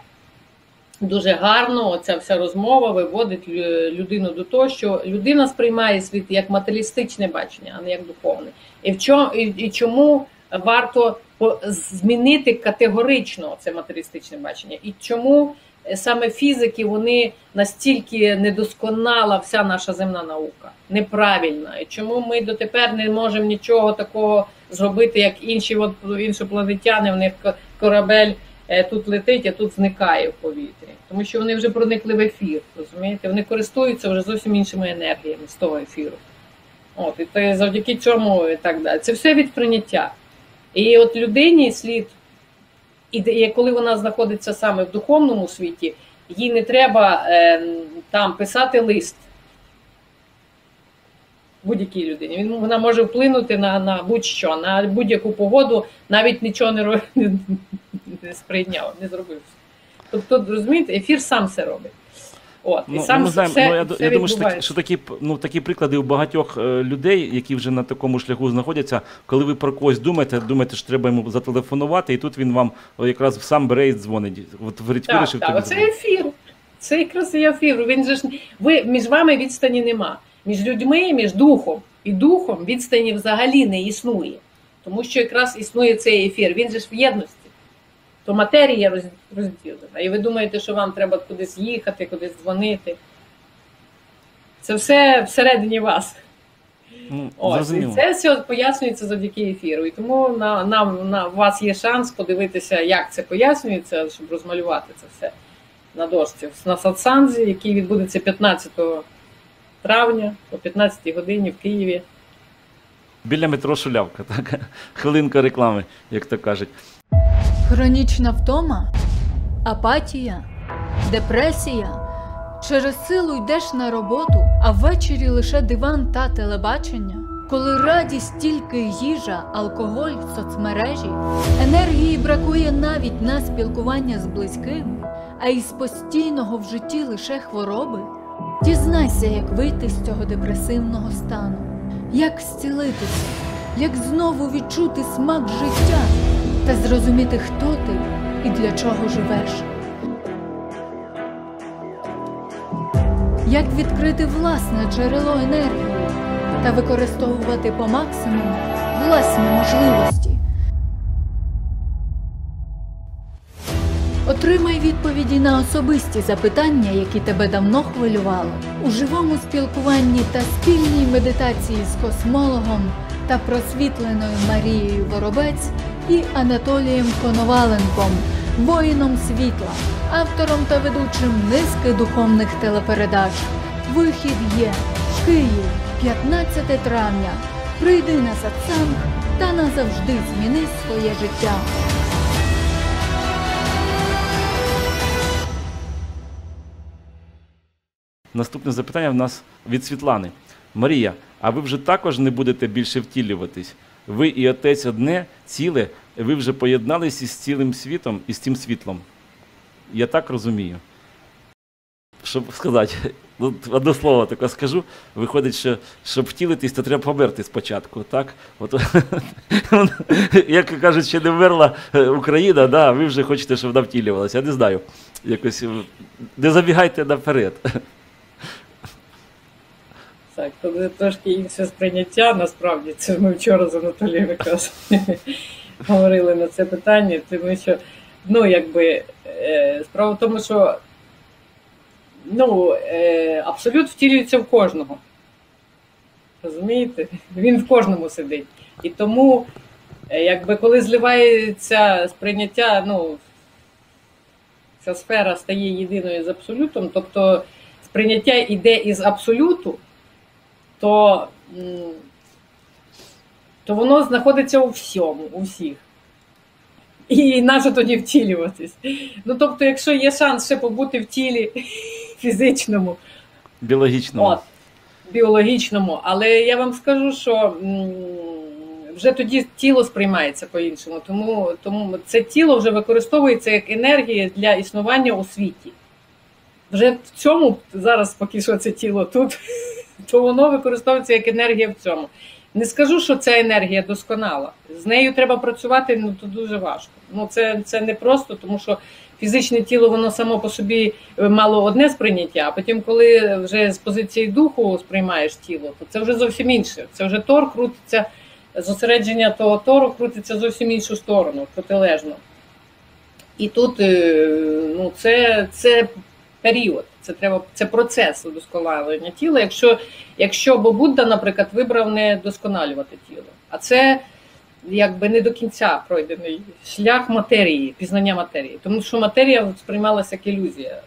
дуже гарно, оця вся розмова виводить людину до того, що людина сприймає світ як матеріалістичне бачення, а не як духовне. І в чому і, і чому варто змінити категорично це матеріалістичне бачення? І чому саме фізики вони настільки недосконала вся наша земна наука, неправильна? І чому ми дотепер не можемо нічого такого зробити, як інші іншопланетяни, в них корабель е, тут летить, а тут зникає в повітрі. Тому що вони вже проникли в ефір, розумієте? Вони користуються вже зовсім іншими енергіями з того ефіру. От, і то завдяки цьому і так далі. Це все від прийняття. І от людині слід, і коли вона знаходиться саме в духовному світі, їй не треба е, там писати лист будь-якій людині. Він, вона може вплинути на, на будь-що, на будь-яку погоду, навіть нічого не, ро- не, сприйняв, не зробив. Тобто, розумієте, ефір сам це робить. От, і Ну, сам ми знаємо, все, ну, я, все я думаю, що такі, що такі, ну, такі приклади у багатьох е, людей, які вже на такому шляху знаходяться, коли ви про когось думаєте, думаєте, що треба йому зателефонувати, і тут він вам о, якраз сам бере і дзвонить. От говорить, Так, вирішив так, тобі оце ефір. Це якраз і ефір. Він же ж ви між вами відстані нема. Між людьми, між духом і духом відстані взагалі не існує. Тому що якраз існує цей ефір. Він же ж в єдності. То матерія розділена. І ви думаєте, що вам треба кудись їхати, кудись дзвонити. Це все всередині вас. Ну, Ось, і це все пояснюється завдяки ефіру. І тому на, нам, на, у вас є шанс подивитися, як це пояснюється, щоб розмалювати це все на дошці. На сатсанзі, який відбудеться 15 травня о 15 годині в Києві. Біля метро Шулявка, так? Хвилинка реклами, як то кажуть. Хронічна втома, апатія, депресія. Через силу йдеш на роботу, а ввечері лише диван та телебачення. Коли радість тільки їжа, алкоголь, соцмережі, енергії бракує навіть на спілкування з близькими, а із постійного в житті лише хвороби. Дізнайся, як вийти з цього депресивного стану, як зцілитися, як знову відчути смак життя та зрозуміти, хто ти і для чого живеш. Як відкрити власне джерело енергії та використовувати по максимуму власні можливості. Отримай відповіді на особисті запитання, які тебе давно хвилювали, у живому спілкуванні та спільній медитації з космологом та просвітленою Марією Воробець і Анатолієм Коноваленком, воїном світла, автором та ведучим низки духовних телепередач. Вихід є Київ, 15 травня. Прийди на сатсанг та назавжди зміни своє життя. Наступне запитання в нас від Світлани. Марія, а ви вже також не будете більше втілюватись? Ви і отець одне, ціле, ви вже поєдналися із цілим світом і з цим світлом. Я так розумію. Щоб сказати, ну, одне слово таке скажу, виходить, що щоб втілитись, то треба померти спочатку. Так? От, як кажуть, ще не вмерла е, Україна, да, ви вже хочете, щоб вона втілювалася. Я не знаю. Якось е, не забігайте наперед. Так, то трошки інше сприйняття, насправді, це ми вчора з Анатолієм якраз говорили на це питання, тому що, ну, якби, е, справа в тому, що ну, е, абсолют втілюється в кожного. Розумієте? Він в кожному сидить. І тому, е, якби коли зливається сприйняття, ну, ця сфера стає єдиною з абсолютом, тобто сприйняття йде із абсолюту, то, то воно знаходиться у всьому, у всіх. І нащо тоді втілюватись? Ну, тобто, якщо є шанс ще побути в тілі фізичному, Біологічно. От, біологічному. Але я вам скажу, що вже тоді тіло сприймається по-іншому. Тому, тому це тіло вже використовується як енергія для існування у світі. Вже в цьому зараз, поки що це тіло тут, то воно використовується як енергія в цьому. Не скажу, що ця енергія досконала. З нею треба працювати ну, то дуже важко. Ну, це, це не просто, тому що фізичне тіло воно само по собі е, мало одне сприйняття, а потім, коли вже з позиції духу сприймаєш тіло, то це вже зовсім інше. Це вже тор крутиться, зосередження того тору крутиться зовсім іншу сторону, протилежно. І тут е, ну, це, це період, це треба, це процес удосконалення тіла. Якщо, якщо бо Будда, наприклад, вибрав не досконалювати тіло, а це якби не до кінця пройдений шлях матерії, пізнання матерії. Тому що матерія сприймалася як ілюзія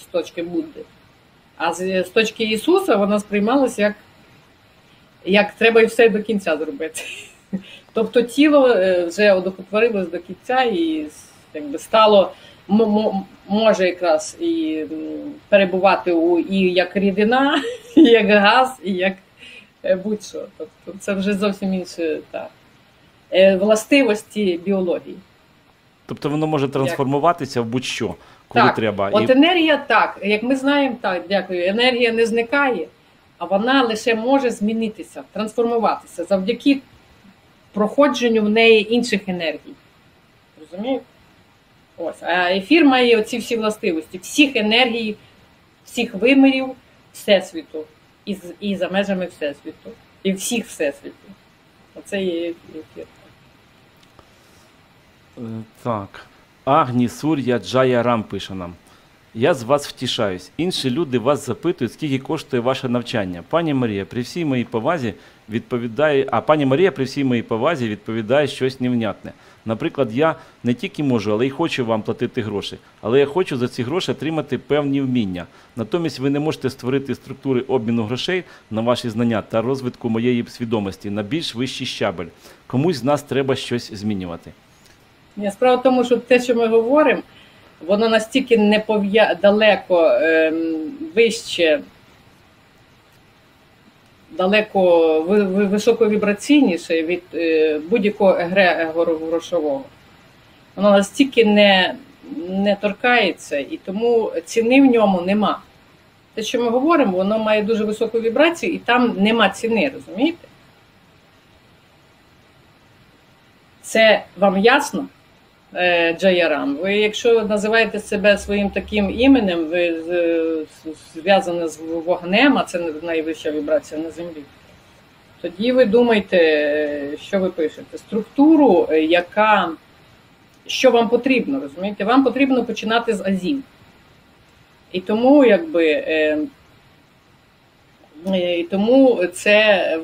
з, точки Будди. А з, з точки Ісуса вона сприймалася як, як треба і все до кінця зробити. Тобто тіло е, вже одухотворилось до кінця і якби стало може якраз і перебувати у і як рідина, і як газ, і як е, будь-що. Тобто це вже зовсім інше так. Е, властивості біології. Тобто воно може трансформуватися в будь-що, коли Так, треба. От І енергія так, як ми знаємо, так, дякую. Енергія не зникає, а вона лише може змінитися, трансформуватися завдяки проходженню в неї інших енергій. Розумієте? Ось. А ефір має оці всі властивості, всіх енергій, всіх вимірів Всесвіту і, і за межами Всесвіту, і всіх Всесвітів. Оце є ефір. Е, Так. Агні Сур'я Джая Рам пише нам. Я з вас втішаюсь. Інші люди вас запитують, скільки коштує ваше навчання. Пані Марія, при всій моїй повазі відповідає, а пані Марія при всій моїй повазі відповідає щось невнятне. Наприклад, я не тільки можу, але й хочу вам платити гроші. Але я хочу за ці гроші отримати певні вміння. Натомість ви не можете створити структури обміну грошей на ваші знання та розвитку моєї свідомості на більш вищий щабель. Комусь з нас треба щось змінювати. Ні, Справа в тому, що те, що ми говоримо, воно настільки не пов'я... далеко ем, вище, далеко ви- ви- високовібраційніше від е, будь-якого егрегору грошового. Воно настільки не, не торкається, і тому ціни в ньому нема. Те, що ми говоримо, воно має дуже високу вібрацію, і там нема ціни, розумієте? Це вам ясно? Е, Джаярам. Ви, якщо називаєте себе своїм таким іменем, ви з- зв'язані з вогнем, а це найвища вібрація на землі. Тоді ви думаєте, е, що ви пишете? Структуру, е, яка що вам потрібно, розумієте? Вам потрібно починати з азів. І тому, якби. е, е, І тому це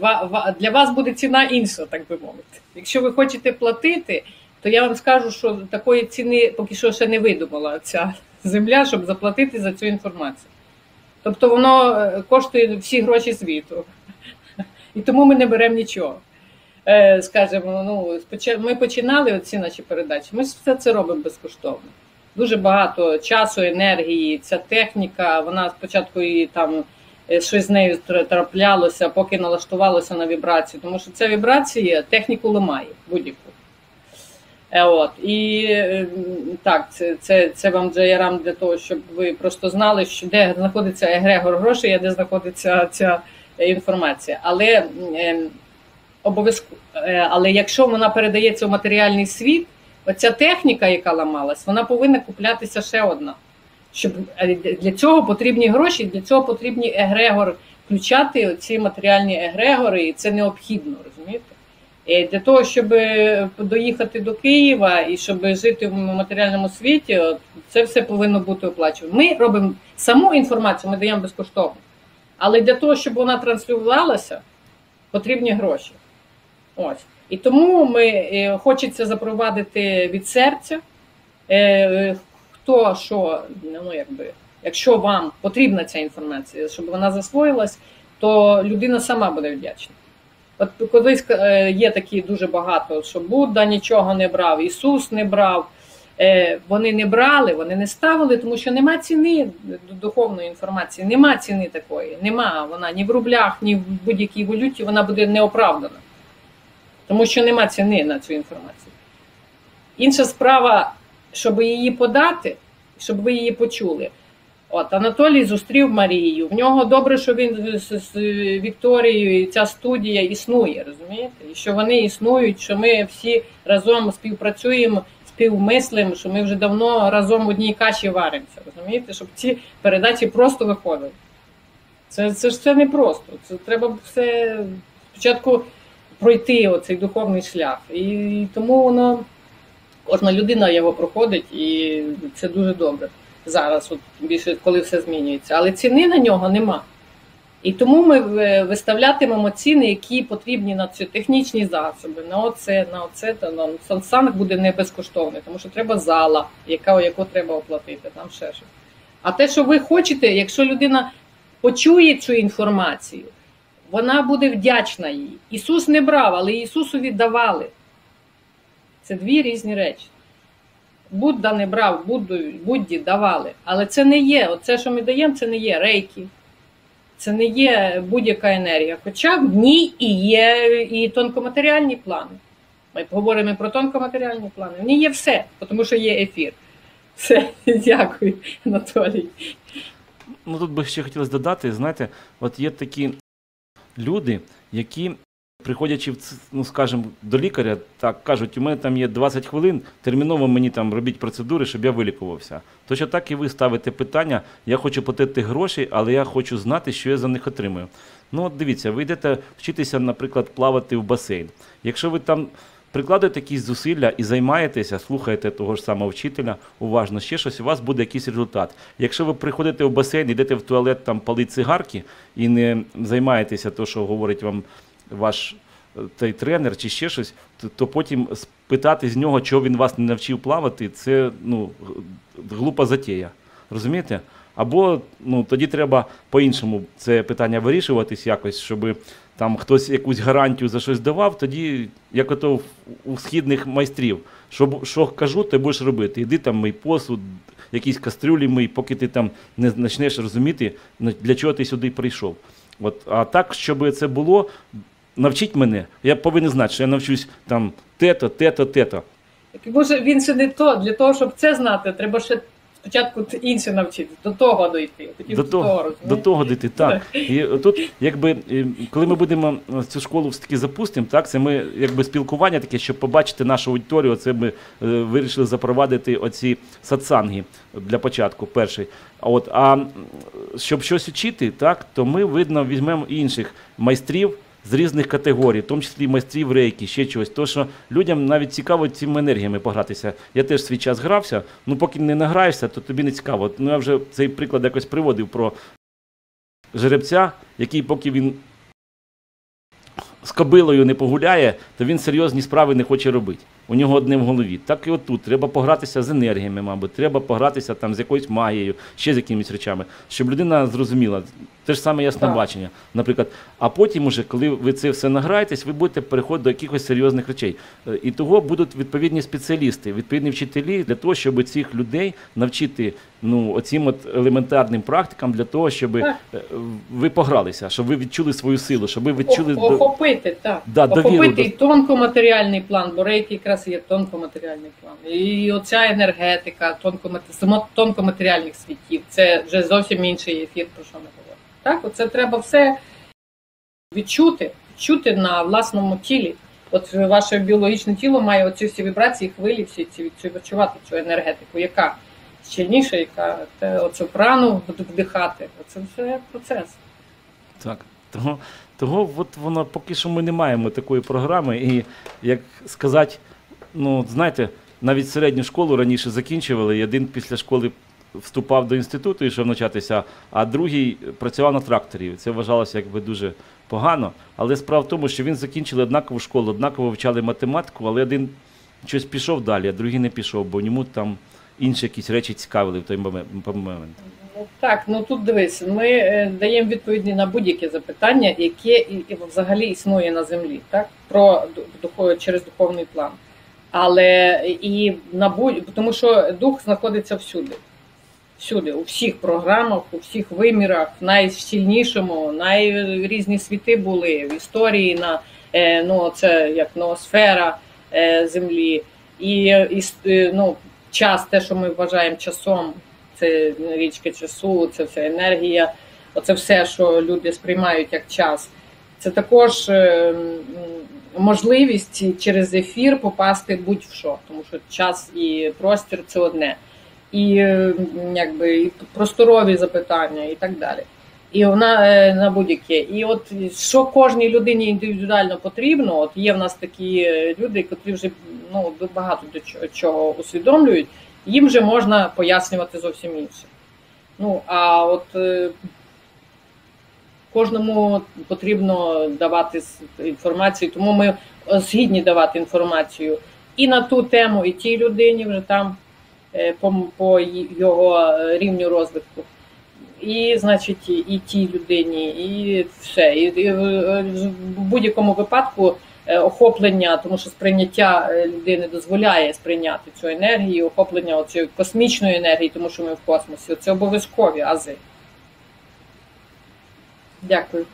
для вас буде ціна інша, так би мовити. Якщо ви хочете платити, то я вам скажу, що такої ціни поки що ще не видумала ця земля, щоб заплатити за цю інформацію. Тобто воно е, коштує всі гроші світу. І тому ми не беремо нічого. е, скажімо, ну, ми починали оці наші передачі, ми все це робимо безкоштовно. Дуже багато часу, енергії, ця техніка, вона спочатку і там е, щось з нею траплялося, поки налаштувалося на вібрацію. Тому що ця вібрація техніку ламає будь-яку. Е, От. І е, так, це, це, це вам джаярам для того, щоб ви просто знали, що де знаходиться егрегор грошей, а де знаходиться ця е, інформація. Але е, обов'язково, але якщо вона передається в матеріальний світ, оця техніка, яка ламалась, вона повинна куплятися ще одна. Щоб для цього потрібні гроші, для цього потрібні егрегор включати ці матеріальні егрегори, і це необхідно, розумієте? І для того, щоб е, доїхати до Києва і щоб жити в матеріальному світі, це все повинно бути оплачено. Ми робимо саму інформацію, ми даємо безкоштовно. Але для того, щоб вона транслювалася, потрібні гроші. Ось. І тому ми е, хочеться запровадити від серця. Е, е, хто що, ну якби, якщо вам потрібна ця інформація, щоб вона засвоїлась, то людина сама буде вдячна. От колись е, є такі дуже багато, що Будда нічого не брав, Ісус не брав. Е, Вони не брали, вони не ставили, тому що нема ціни духовної інформації, нема ціни такої, нема вона ні в рублях, ні в будь-якій валюті, вона буде неоправдана. Тому що нема ціни на цю інформацію. Інша справа, щоб її подати, щоб ви її почули. От Анатолій зустрів Марію. В нього добре, що він з, з Вікторією, і ця студія існує, розумієте? І що вони існують, що ми всі разом співпрацюємо, співмислимо, що ми вже давно разом в одній каші варимося, розумієте, щоб ці передачі просто виходили. Це, це ж все не просто. Це треба все спочатку пройти оцей духовний шлях. І тому воно кожна людина його проходить, і це дуже добре зараз, от більше коли все змінюється. Але ціни на нього нема. І тому ми виставлятимемо ціни, які потрібні на ці технічні засоби, на оце, на оце, та на сансанг буде не безкоштовний, тому що треба зала, яка, яку треба оплатити, там ще щось. А те, що ви хочете, якщо людина почує цю інформацію, вона буде вдячна їй. Ісус не брав, але Ісусові давали. Це дві різні речі. Будда не брав, Будду, Будді давали. Але це не є, оце, що ми даємо, це не є рейки, це не є будь-яка енергія. Хоча в ній і є і тонкоматеріальні плани. Ми говоримо про тонкоматеріальні плани. В ній є все, тому що є ефір. Все, дякую, Анатолій. Ну тут би ще хотілося додати, знаєте, от є такі люди, які, приходячи ну, скажімо, до лікаря, так кажуть, у мене там є 20 хвилин, терміново мені там робіть процедури, щоб я вилікувався. Точно так і ви ставите питання, я хочу платити гроші, але я хочу знати, що я за них отримую. Ну от дивіться, ви йдете вчитися, наприклад, плавати в басейн. Якщо ви там прикладаєте якісь зусилля і займаєтеся, слухаєте того ж самого вчителя, уважно ще щось, у вас буде якийсь результат. Якщо ви приходите в басейн, йдете в туалет там палити цигарки і не займаєтеся то, що говорить вам ваш е, той тренер чи ще щось, то, то потім спитати з нього, чого він вас не навчив плавати, це ну, глупа затія. Розумієте? Або ну, тоді треба по-іншому це питання вирішуватись якось, щоб там хтось якусь гарантію за щось давав, тоді, як ото у східних майстрів, що, що кажу, ти будеш робити. Іди там мий посуд, якісь кастрюлі мий, поки ти там не почнеш розуміти, для чого ти сюди прийшов. От, а так, щоб це було, навчіть мене. Я повинен знати, що я навчусь там те-то, те-то, те-то. Може, він ще не то. Для того, щоб це знати, треба ще спочатку інше навчити, до того дойти. До до того, розумієте? до того дійти, так. І тут, якби, коли ми будемо е, цю школу все-таки запустимо, так, це ми якби спілкування таке, щоб побачити нашу аудиторію, це ми е, вирішили запровадити оці сатсанги для початку, перший. А От, а щоб щось вчити, так, то ми, видно, візьмемо інших майстрів з різних категорій, в тому числі майстрів рейки, ще чогось. То, що людям навіть цікаво цими енергіями погратися. Я теж свій час грався, ну поки не награєшся, то тобі не цікаво. Ну я вже цей приклад якось приводив про жеребця, який поки він з кобилою не погуляє, то він серйозні справи не хоче робити. У нього одне в голові. Так і отут. Треба погратися з енергіями, мабуть, треба погратися там з якоюсь магією, ще з якимись речами, щоб людина зрозуміла, Те ж саме яснобачення, наприклад. А потім, уже, коли ви це все награєтесь, ви будете переходити до якихось серйозних речей. Е, І того будуть відповідні спеціалісти, відповідні вчителі для того, щоб цих людей навчити ну, оцім от елементарним практикам, для того, щоб е, ви погралися, щоб ви відчули свою силу, щоб ви відчули до- охопити, так. Да, охопити до- і тонкоматеріальний план, бо рейки якраз є тонкоматеріальний план. І оця енергетика тонкомат- тонкоматеріальних світів. Це вже зовсім інший ефір, про що ми говоримо. Так, оце треба все відчути, відчути на власному тілі. От ваше біологічне тіло має оці всі вібрації, хвилі, всі ці відчувати цю енергетику, яка щільніша, яка те, оцю прану вдихати. Оце все процес. Так. Того, того от воно поки що ми не маємо такої програми. І як сказати, ну знаєте, навіть середню школу раніше закінчували, і один після школи вступав до інституту йшов навчатися, а другий працював на тракторі. Це вважалося якби дуже погано. Але справа в тому, що він закінчили однакову школу, однаково вивчали математику, але один щось пішов далі, а другий не пішов, бо йому там інші якісь речі цікавили в той момент. Так, ну тут дивись, ми е, даємо відповіді на будь-яке запитання, яке взагалі існує на землі, так про через духовний план. Але і на будь тому, що дух знаходиться всюди. Всюди, у всіх програмах, у всіх вимірах, в найщільнішому, найрізні світи були в історії на е, ну, це як ноосфера е, землі, і, і ну, час, те, що ми вважаємо часом, це річка часу, це вся енергія, оце все, що люди сприймають як час. Це також е, можливість через ефір попасти будь-в що, тому що час і простір це одне, і якби і просторові запитання, і так далі. І вона е, на будь-яке. І от що кожній людині індивідуально потрібно, от є в нас такі е, люди, які вже ну, багато до чого- усвідомлюють, їм вже можна пояснювати зовсім інше. Ну, а от е, кожному потрібно давати інформацію, тому ми згідні давати інформацію і на ту тему, і тій людині вже там по, по його рівню розвитку. І, значить, і- тій людині, і все. І, і в в будь-якому випадку е, охоплення, тому що сприйняття е, людини дозволяє сприйняти цю енергію, охоплення цієї космічної енергії, тому що ми в космосі. Це обов'язкові ази. Дякую.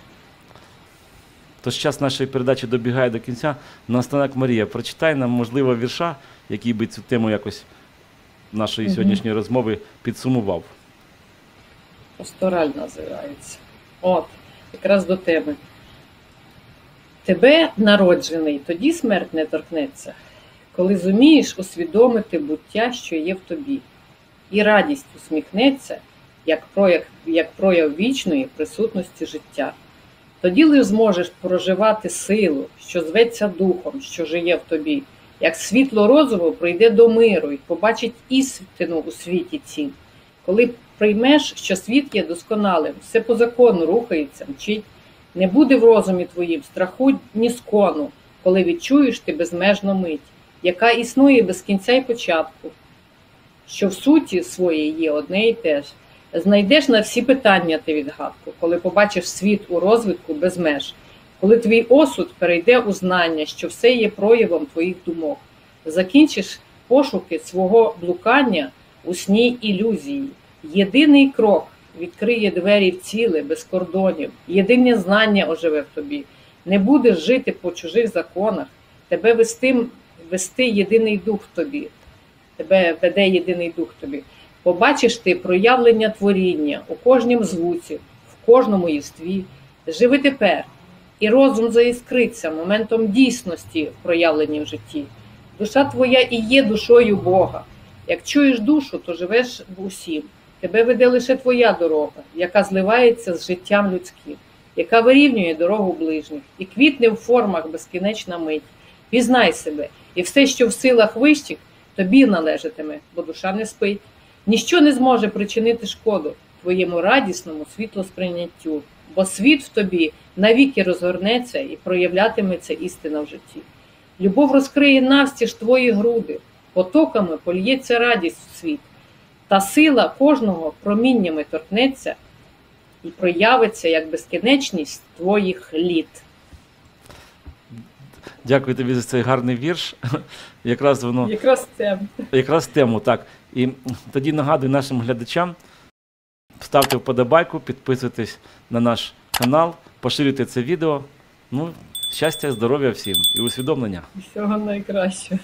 Тож час нашої передачі добігає до кінця. Наостанок Марія, прочитай нам, можливо, вірша, який би цю тему якось нашої сьогоднішньої розмови підсумував. Пастораль називається. От, якраз до тебе. Тебе народжений, тоді смерть не торкнеться, коли зумієш усвідомити буття, що є в тобі, і радість усміхнеться, як прояв, як прояв вічної присутності життя. Тоді лиш зможеш проживати силу, що зветься духом, що живе в тобі, як світло розуму прийде до миру і побачить істину у світі цім. Коли приймеш, що світ є досконалим, все по закону рухається, мчить, не буде в розумі твоїм страху ні скону, коли відчуєш ти безмежну мить, яка існує без кінця й початку, що в суті своїй є одне і те ж. Знайдеш на всі питання ти відгадку, коли побачиш світ у розвитку без меж, коли твій осуд перейде у знання, що все є проявом твоїх думок, закінчиш пошуки свого блукання у сні ілюзії. Єдиний крок відкриє двері в ціле, без кордонів, єдине знання оживе в тобі. Не будеш жити по чужих законах, тебе вести, вести єдиний дух тобі, тебе веде єдиний дух тобі. Побачиш ти проявлення творіння у кожнім звуці, в кожному єстві. Живи тепер, і розум заіскриться моментом дійсності в проявленні в житті. Душа твоя і є душою Бога. Як чуєш душу, то живеш в усім. Тебе веде лише твоя дорога, яка зливається з життям людським, яка вирівнює дорогу ближніх, і квітне в формах безкінечна мить. Пізнай себе, і все, що в силах вищих, тобі належатиме, бо душа не спить. Ніщо не зможе причинити шкоду твоєму радісному світлосприйняттю, бо світ в тобі навіки розгорнеться і проявлятиметься істина в житті. Любов розкриє навстіж твої груди, потоками польється радість в світ, та сила кожного проміннями торкнеться, і проявиться як безкінечність твоїх літ. Дякую тобі за цей гарний вірш. Якраз воно Якраз це. якраз тему, так. І тоді нагадую нашим глядачам, ставте вподобайку, підписуйтесь на наш канал, поширюйте це відео. Ну, щастя, здоров'я всім і усвідомлення. Всього найкращого.